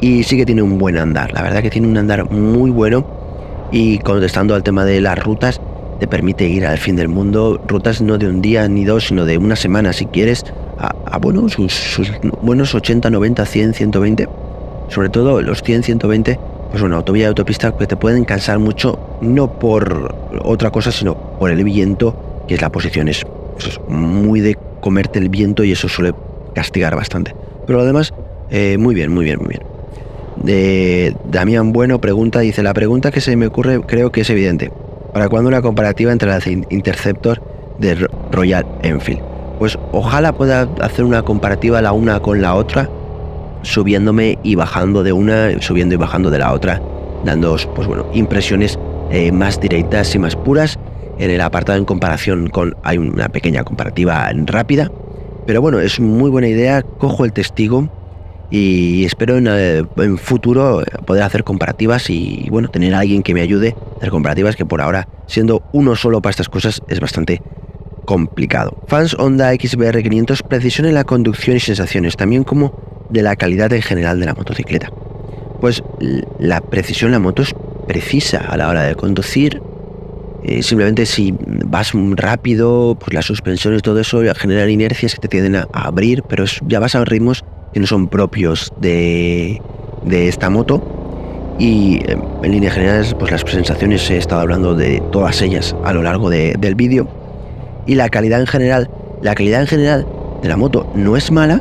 Y sí que tiene un buen andar, la verdad que tiene un andar muy bueno. Y contestando al tema de las rutas, te permite ir al fin del mundo, rutas no de un día ni dos, sino de una semana si quieres, a, bueno, sus, buenos 80, 90, 100, 120. Sobre todo los 100, 120, pues una autovía y autopista que te pueden cansar mucho, no por otra cosa, sino por el viento, que es la posición, es, pues muy de comerte el viento y eso suele castigar bastante. Pero además, eh, muy bien, muy bien, muy bien. De Damián Bueno pregunta, dice, la pregunta que se me ocurre creo que es evidente. ¿Para cuándo una comparativa entre las Interceptor de Royal Enfield? Pues ojalá pueda hacer una comparativa la una con la otra, subiéndome y bajando de una, subiendo y bajando de la otra, dando pues bueno, impresiones eh, más directas y más puras. En el apartado en comparación con hay una pequeña comparativa rápida, pero bueno, es muy buena idea. Cojo el testigo y espero en, eh, en, futuro poder hacer comparativas y bueno, tener a alguien que me ayude a hacer comparativas que por ahora, siendo uno solo para estas cosas, es bastante complicado. Fans Honda XBR 500 precisión en la conducción y sensaciones, también como de la calidad en general de la motocicleta. Pues la precisión la moto es precisa a la hora de conducir. Eh, simplemente si vas rápido, pues las suspensiones, todo eso generan inercias que te tienden a, abrir, pero ya vas a ritmos que no son propios de, de esta moto. Y eh, en líneas generales, pues las sensaciones he estado hablando de todas ellas a lo largo del vídeo y la calidad en general, la calidad en general de la moto no es mala,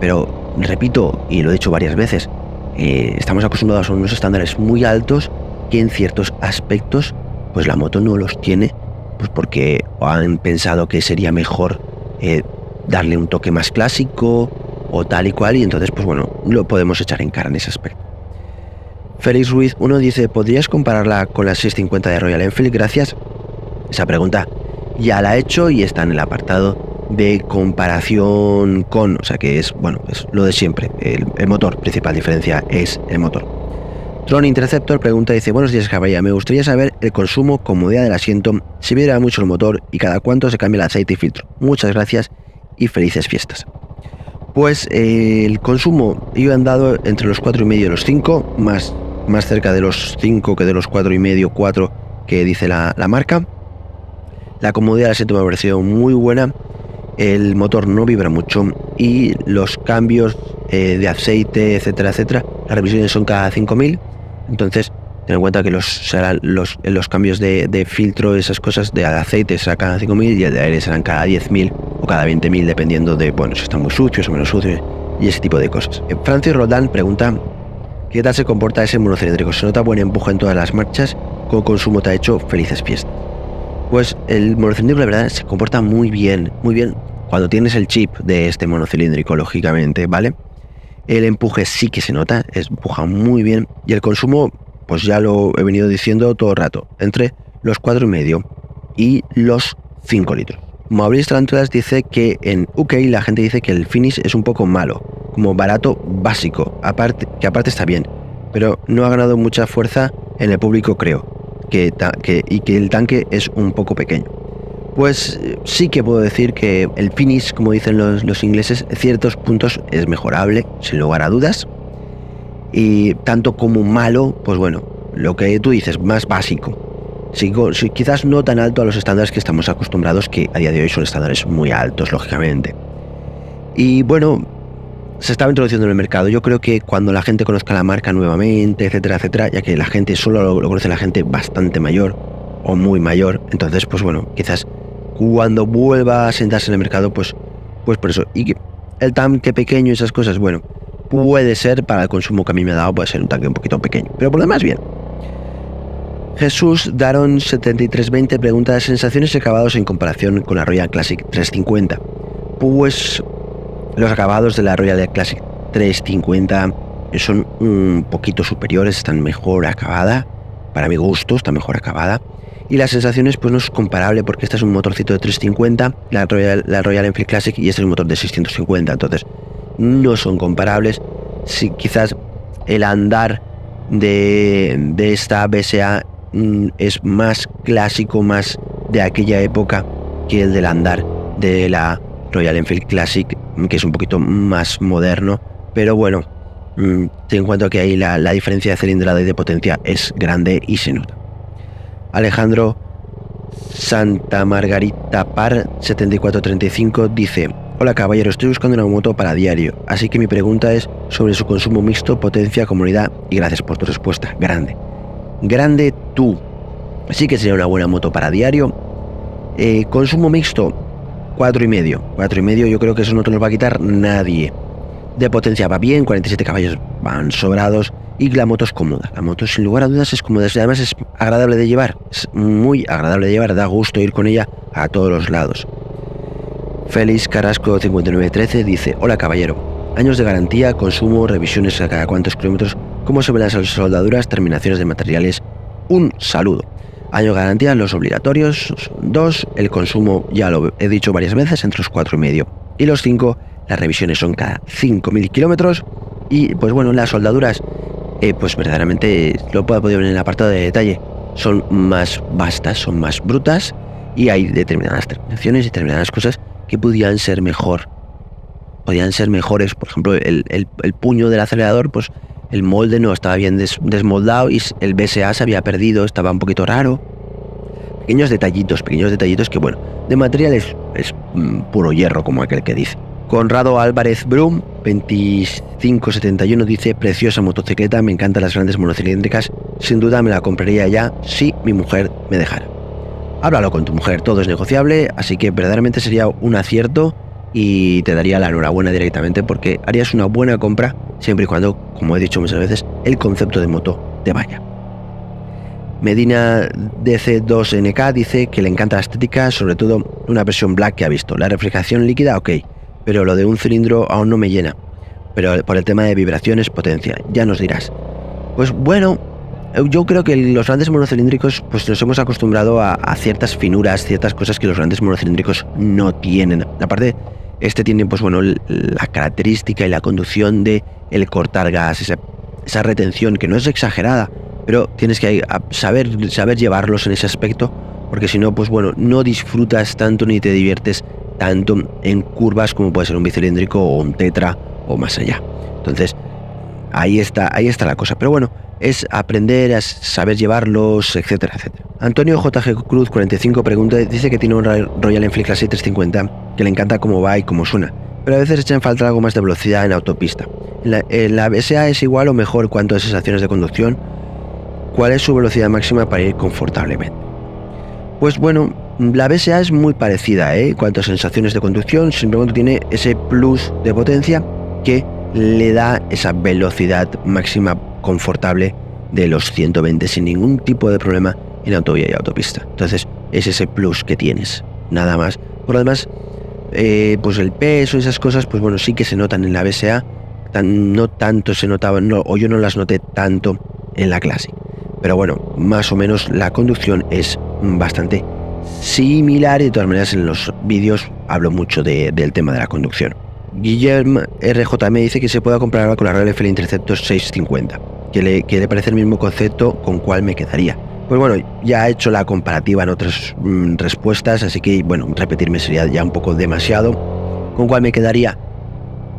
pero repito, y lo he dicho varias veces, eh, estamos acostumbrados a unos estándares muy altos que en ciertos aspectos, pues la moto no los tiene, pues porque han pensado que sería mejor eh, darle un toque más clásico o tal y cual, y entonces, pues bueno, lo podemos echar en cara en ese aspecto. Félix Ruiz, uno dice, ¿podrías compararla con la 650 de Royal Enfield? Gracias. Esa pregunta ya la ha hecho y está en el apartado de comparación con, o sea que es, bueno, es lo de siempre, el, motor, principal diferencia es el motor. Tron Interceptor pregunta, dice, buenos días caballa, me gustaría saber el consumo, comodidad del asiento, si viera mucho el motor y cada cuánto se cambia el aceite y filtro. Muchas gracias y felices fiestas. Pues eh, el consumo, he andado entre los 4,5 y los 5, más, más cerca de los 5 que de los 4,5, 4 que dice la, la marca. La comodidad del asiento me ha parecido muy buena. El motor no vibra mucho y los cambios eh, de aceite, etcétera, etcétera, las revisiones son cada 5000. Entonces, Ten en cuenta que los, serán los, los cambios de, filtro, esas cosas de aceite serán cada 5.000 y el de aire serán cada 10.000 o cada 20.000 dependiendo de, bueno, si están muy sucios o menos sucios y ese tipo de cosas. Eh, Francis Roldán pregunta ¿Qué tal se comporta ese monocilíndrico? ¿Se nota buen empuje en todas las marchas? ¿Con consumo te ha hecho felices fiestas? Pues el monocilíndrico, la verdad, se comporta muy bien, muy bien cuando tienes el chip de este monocilíndrico, lógicamente, ¿vale? El empuje sí que se nota, empuja muy bien y el consumo, pues ya lo he venido diciendo todo el rato, entre los 4,5 y los 5 litros. Maurice Tarantulas dice que en UK la gente dice que el finish es un poco malo, como barato básico, aparte, que aparte está bien, pero no ha ganado mucha fuerza en el público creo, que, y que el tanque es un poco pequeño. Pues eh, sí que puedo decir que el finish, como dicen los, los ingleses, en ciertos puntos es mejorable, sin lugar a dudas. Y tanto como malo, pues bueno, lo que tú dices, más básico. Sigo, quizás no tan alto a los estándares que estamos acostumbrados, que a día de hoy son estándares muy altos, lógicamente. Y bueno, se estaba introduciendo en el mercado. Yo creo que cuando la gente conozca la marca nuevamente, etcétera, etcétera, ya que la gente solo lo, conoce la gente bastante mayor o muy mayor, entonces, pues bueno, quizás cuando vuelva a sentarse en el mercado, pues, pues por eso. Y el tanque pequeño y esas cosas, bueno, puede ser para el consumo que a mí me ha dado, puede ser un tanque un poquito pequeño, pero por lo demás, bien. Jesús Daron 7320 pregunta sensaciones y acabados en comparación con la Royal Classic 350. Pues los acabados de la Royal Classic 350 son un poquito superiores, están mejor acabada. Para mi gusto, está mejor acabada. Y las sensaciones pues no es comparable porque este es un motorcito de 350, la Royal, la Royal Enfield Classic y este es un motor de 650. Entonces, no son comparables. Si quizás el andar de, de esta BSA mm, es más clásico, más de aquella época que el del andar de la Royal Enfield Classic que es un poquito más moderno, pero bueno, mm, ten en cuenta que ahí la, diferencia de cilindrada y de potencia es grande y se nota. Alejandro Santa Margarita Par 7435 dice, Hola caballero, estoy buscando una moto para diario, así que mi pregunta es sobre su consumo mixto, potencia, comunidad y gracias por tu respuesta. Grande. Grande tú. Así que sería una buena moto para diario. Eh, consumo mixto, Cuatro y medio. Cuatro y medio yo creo que eso no te lo va a quitar nadie. De potencia va bien, 47 caballos van sobrados y la moto es cómoda. La moto sin lugar a dudas es cómoda además es agradable de llevar. Es muy agradable de llevar, da gusto ir con ella a todos los lados. Félix Carrasco 5913 dice, hola caballero, años de garantía, consumo, revisiones a cada cuantos kilómetros, cómo se ven las soldaduras, terminaciones de materiales. Un saludo. Año garantía, los obligatorios. Dos, el consumo, ya lo he dicho varias veces, entre los cuatro y medio. Y los cinco, las revisiones son cada 5.000 kilómetros. Y pues bueno, las soldaduras, eh, pues verdaderamente lo puedo ver en el apartado de detalle. Son más vastas, son más brutas. Y hay determinadas terminaciones y determinadas cosas que podían ser mejor. Podían ser mejores. Por ejemplo, el puño del acelerador, pues el molde no estaba bien desmoldado y el BSA se había perdido, estaba un poquito raro. Pequeños detallitos, pequeños detallitos que bueno, de material es, mm, puro hierro como aquel que dice. Conrado Álvarez Brum, 2571, dice, preciosa motocicleta, me encantan las grandes monocilíndricas, sin duda me la compraría ya si mi mujer me dejara. Háblalo con tu mujer, todo es negociable, así que verdaderamente sería un acierto y te daría la enhorabuena directamente porque harías una buena compra siempre y cuando, como he dicho muchas veces, el concepto de moto te vaya. Medina DC2NK dice que le encanta la estética, sobre todo una versión black que ha visto. La refrigeración líquida, ok, pero lo de un cilindro aún no me llena. Pero por el tema de vibraciones, potencia, ya nos dirás. Pues bueno, yo creo que los grandes monocilíndricos pues nos hemos acostumbrado a, ciertas finuras, ciertas cosas que los grandes monocilíndricos no tienen. Aparte, este tiene pues bueno la característica y la conducción de el cortar gas, esa, retención que no es exagerada, pero tienes que saber, saber llevarlos en ese aspecto, porque si no, pues bueno, no disfrutas tanto ni te diviertes tanto en curvas como puede ser un bicilíndrico o un tetra o más allá. Entonces, ahí está, ahí está la cosa. Pero bueno, es aprender a saber llevarlos, etcétera, etcétera. Antonio JG Cruz 45 pregunta, dice que tiene un Royal Enfield Classic 350 que le encanta cómo va y cómo suena, pero a veces echa en falta algo más de velocidad en autopista. En la, BSA es igual o mejor cuanto a sensaciones de conducción. cuál es su velocidad máxima para ir confortablemente. Pues bueno, la BSA es muy parecida ¿eh? cuanto a sensaciones de conducción, simplemente tiene ese plus de potencia que le da esa velocidad máxima confortable de los 120 sin ningún tipo de problema en autovía y autopista. Entonces es ese plus que tienes, nada más. Por lo demás, eh, pues el peso y esas cosas, pues bueno, sí que se notan en la BSA, no tanto se notaban, o yo no las noté tanto en la clase. Pero bueno, más o menos la conducción es bastante similar y de todas maneras en los vídeos hablo mucho del tema de la conducción. Guillermo RJM dice que se puede comparar con la Royal Enfield Interceptor 650, que le, que le parece el mismo concepto con cuál me quedaría. Pues bueno, ya he hecho la comparativa en otras mm, respuestas, así que bueno, repetirme sería ya un poco demasiado. ¿Con cuál me quedaría?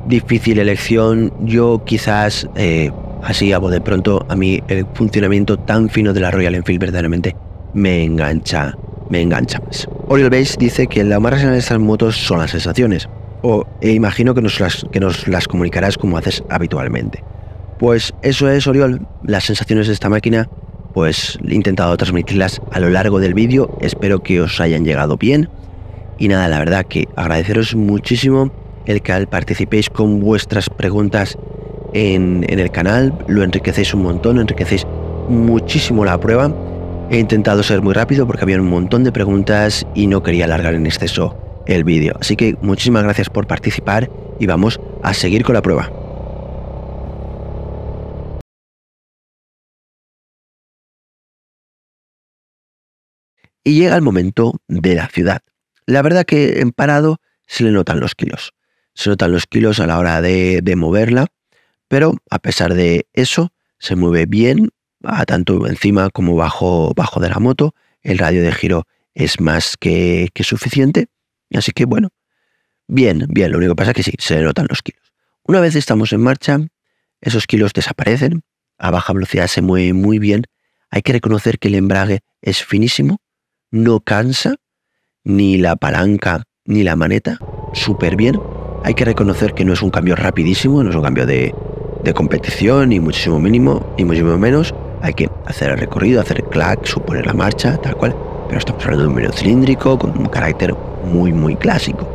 Difícil elección. Yo quizás, eh, así hago de pronto, a mí el funcionamiento tan fino de la Royal Enfield verdaderamente me engancha, me engancha más. Oriol Base dice que la más racional de estas motos son las sensaciones. O e imagino que nos, las, que nos las comunicarás como haces habitualmente. Pues eso es, Oriol, las sensaciones de esta máquina pues he intentado transmitirlas a lo largo del vídeo, espero que os hayan llegado bien. Y nada, la verdad que agradeceros muchísimo el que participéis con vuestras preguntas en, el canal, lo enriquecéis un montón, enriquecéis muchísimo la prueba. He intentado ser muy rápido porque había un montón de preguntas y no quería alargar en exceso el vídeo. Así que muchísimas gracias por participar y vamos a seguir con la prueba. y llega el momento de la ciudad. La verdad que en parado se le notan los kilos. Se notan los kilos a la hora de, moverla, pero a pesar de eso, se mueve bien, a tanto encima como bajo, bajo de la moto. El radio de giro es más que suficiente. Así que bueno, bien, bien. Lo único que pasa es que sí, se notan los kilos. Una vez estamos en marcha, esos kilos desaparecen. A baja velocidad se mueve muy bien. Hay que reconocer que el embrague es finísimo no cansa, ni la palanca ni la maneta, súper bien. Hay que reconocer que no es un cambio rapidísimo, no es un cambio de, competición, ni muchísimo mínimo, ni muchísimo menos. Hay que hacer el recorrido, hacer el clack, suponer la marcha, tal cual. Pero estamos hablando de un medio cilíndrico con un carácter muy, muy clásico.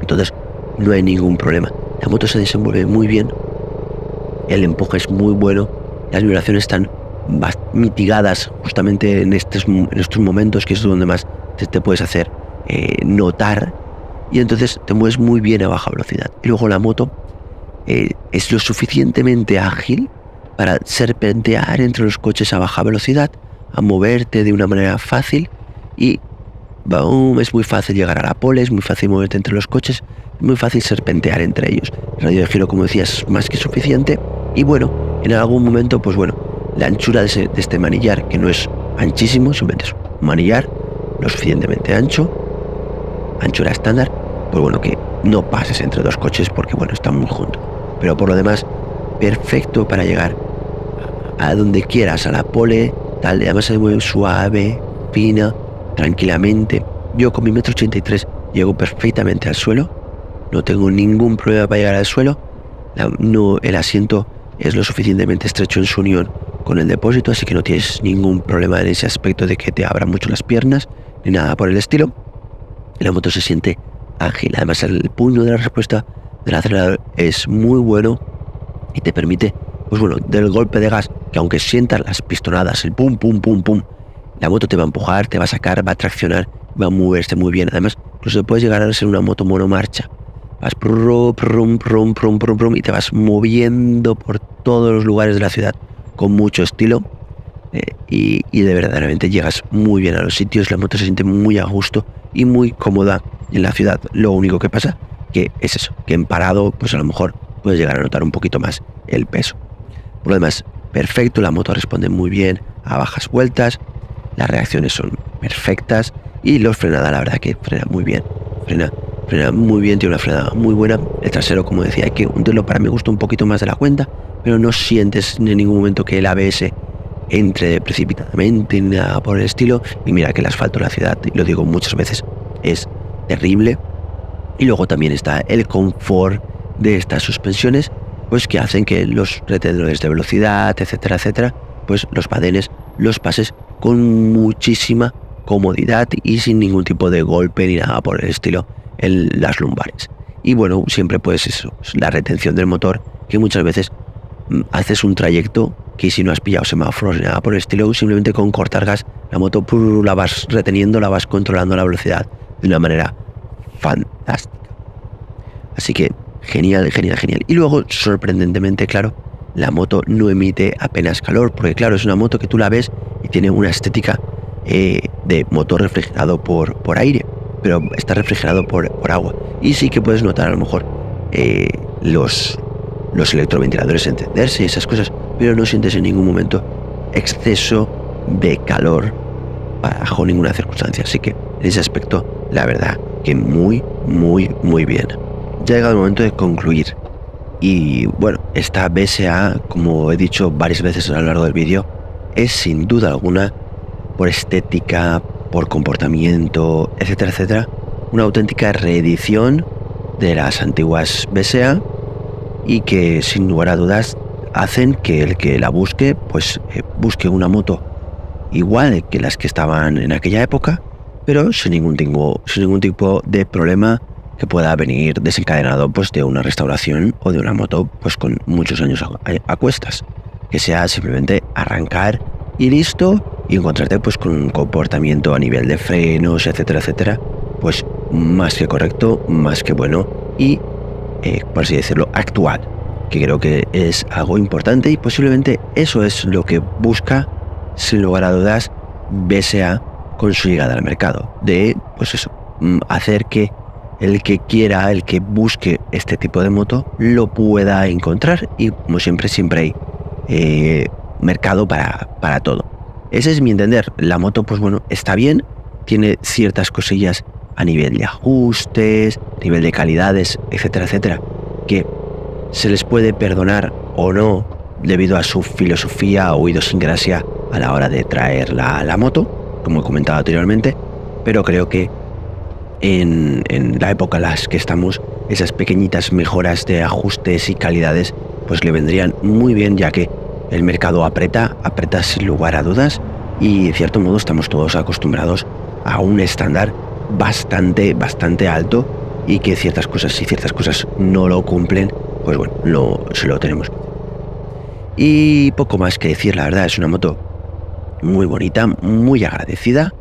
Entonces, no hay ningún problema. La moto se desenvuelve muy bien, el empuje es muy bueno, las vibraciones están mitigadas justamente en estos, en estos momentos, que es donde más te, puedes hacer eh, notar. Y entonces te mueves muy bien a baja velocidad. Y luego la moto eh, es lo suficientemente ágil para serpentear entre los coches a baja velocidad, a moverte de una manera fácil y es muy fácil llegar a la pole, es muy fácil moverte entre los coches, es muy fácil serpentear entre ellos. El radio de giro, como decías, es más que suficiente y bueno, en algún momento, pues bueno, la anchura de, este manillar, que no es anchísimo, simplemente es un manillar lo suficientemente ancho, anchura estándar, pues bueno, que no pases entre dos coches porque bueno, están muy juntos. Pero por lo demás, perfecto para llegar a donde quieras, a la pole, tal, además se mueve suave, fina, tranquilamente. Yo con mi metro 83 llego perfectamente al suelo, no tengo ningún problema para llegar al suelo, no, el asiento es lo suficientemente estrecho en su unión con el depósito, así que no tienes ningún problema en ese aspecto de que te abran mucho las piernas, ni nada por el estilo. La moto se siente ágil, además el puño de la respuesta del acelerador es muy bueno y te permite, pues bueno, del golpe de gas, que aunque sientas las pistonadas, el pum, pum, pum, pum, la moto te va a empujar, te va a sacar, va a traccionar, va a moverse muy bien. Además, incluso puedes llegar a ser una moto monomarcha. Vas prum, prum, prum, prum, prum, prum, y te vas moviendo por todos los lugares de la ciudad con mucho estilo y, de verdaderamente llegas muy bien a los sitios, la moto se siente muy a gusto y muy cómoda en la ciudad. Lo único que pasa que es eso, que en parado pues a lo mejor puedes llegar a notar un poquito más el peso. Por lo demás, perfecto, la moto responde muy bien a bajas vueltas, las reacciones son perfectas y los frenada la verdad que frena muy bien, frena, frena muy bien, tiene una frenada muy buena. El trasero, como decía, hay que hundirlo para mi gusto un poquito más de la cuenta, pero no sientes en ningún momento que el ABS entre precipitadamente ni nada por el estilo. Y mira que el asfalto de la ciudad, y lo digo muchas veces, es terrible. Y luego también está el confort de estas suspensiones, pues que hacen que los retenedores de velocidad, etcétera, etcétera, pues los badenes los pases con muchísima comodidad y sin ningún tipo de golpe ni nada por el estilo en las lumbares. Y bueno, siempre pues eso, la retención del motor, que muchas veces mm, haces un trayecto que si no has pillado semáforos ni nada por el estilo, simplemente con cortar gas, la moto la vas reteniendo, la vas controlando la velocidad de una manera fantástica. Así que genial, genial, genial. Y luego, sorprendentemente, claro, la moto no emite apenas calor, porque claro, es una moto que tú la ves y tiene una estética eh, de motor refrigerado por, por aire, pero está refrigerado por, por agua. Y sí que puedes notar a lo mejor eh, los, los electroventiladores encenderse y esas cosas, pero no sientes en ningún momento exceso de calor bajo ninguna circunstancia. Así que en ese aspecto, la verdad que muy, muy, muy bien. Ya ha llegado el momento de concluir. Y bueno, esta BSA, como he dicho varias veces a lo largo del vídeo, es sin duda alguna, por estética, por comportamiento, etcétera, etcétera, una auténtica reedición de las antiguas BSA y que sin lugar a dudas hacen que el que la busque, pues eh, busque una moto igual que las que estaban en aquella época, pero sin ningún tipo, sin ningún tipo de problema que pueda venir desencadenado pues de una restauración o de una moto pues con muchos años a, cuestas. Que sea simplemente arrancar y listo y encontrarte pues con un comportamiento a nivel de frenos etcétera etcétera pues más que correcto más que bueno y eh, por así decirlo actual. Que creo que es algo importante y posiblemente eso es lo que busca sin lugar a dudas BSA con su llegada al mercado. De pues eso mm, hacer que el que quiera, el que busque este tipo de moto, lo pueda encontrar y como siempre, siempre hay eh, mercado para, para todo. Ese es mi entender. La moto, pues bueno, está bien, tiene ciertas cosillas a nivel de ajustes, nivel de calidades, etcétera, etcétera, que se les puede perdonar o no debido a su filosofía o idiosincrasia a la hora de traer la, la moto, como he comentado anteriormente, pero creo que en, la época en las que estamos, esas pequeñitas mejoras de ajustes y calidades, pues le vendrían muy bien, ya que el mercado aprieta, aprieta sin lugar a dudas, y de cierto modo estamos todos acostumbrados a un estándar bastante, bastante alto, y que ciertas cosas, si ciertas cosas no lo cumplen, pues bueno, lo, se lo tenemos. Y poco más que decir, la verdad, es una moto muy bonita, muy agradecida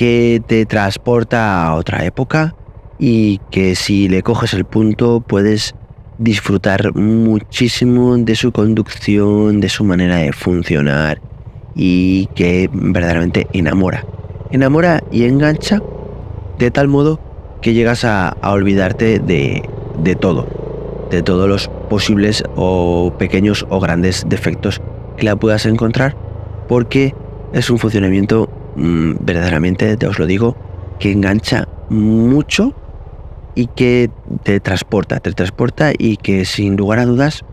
que te transporta a otra época y que si le coges el punto puedes disfrutar muchísimo de su conducción, de su manera de funcionar y que verdaderamente enamora. Enamora y engancha de tal modo que llegas a, olvidarte de, de todo, de todos los posibles o pequeños o grandes defectos que la puedas encontrar porque es un funcionamiento Mm, verdaderamente, te os lo digo, que engancha mucho y que te transporta, te transporta y que sin lugar a dudas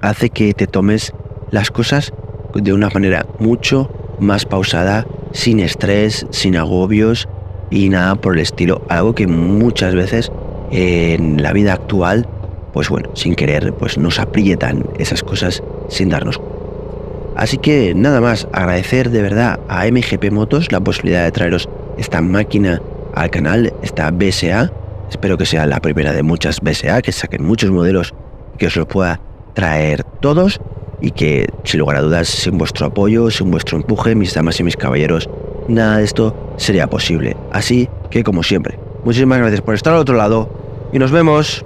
hace que te tomes las cosas de una manera mucho más pausada, sin estrés, sin agobios y nada por el estilo. Algo que muchas veces en la vida actual, pues bueno, sin querer, pues nos aprietan esas cosas sin darnos cuenta. Así que nada más, agradecer de verdad a MGP Motos la posibilidad de traeros esta máquina al canal, esta BSA. Espero que sea la primera de muchas BSA, que saquen muchos modelos, que os los pueda traer todos y que, sin lugar a dudas, sin vuestro apoyo, sin vuestro empuje, mis damas y mis caballeros, nada de esto sería posible. Así que, como siempre, muchísimas gracias por estar al otro lado y nos vemos.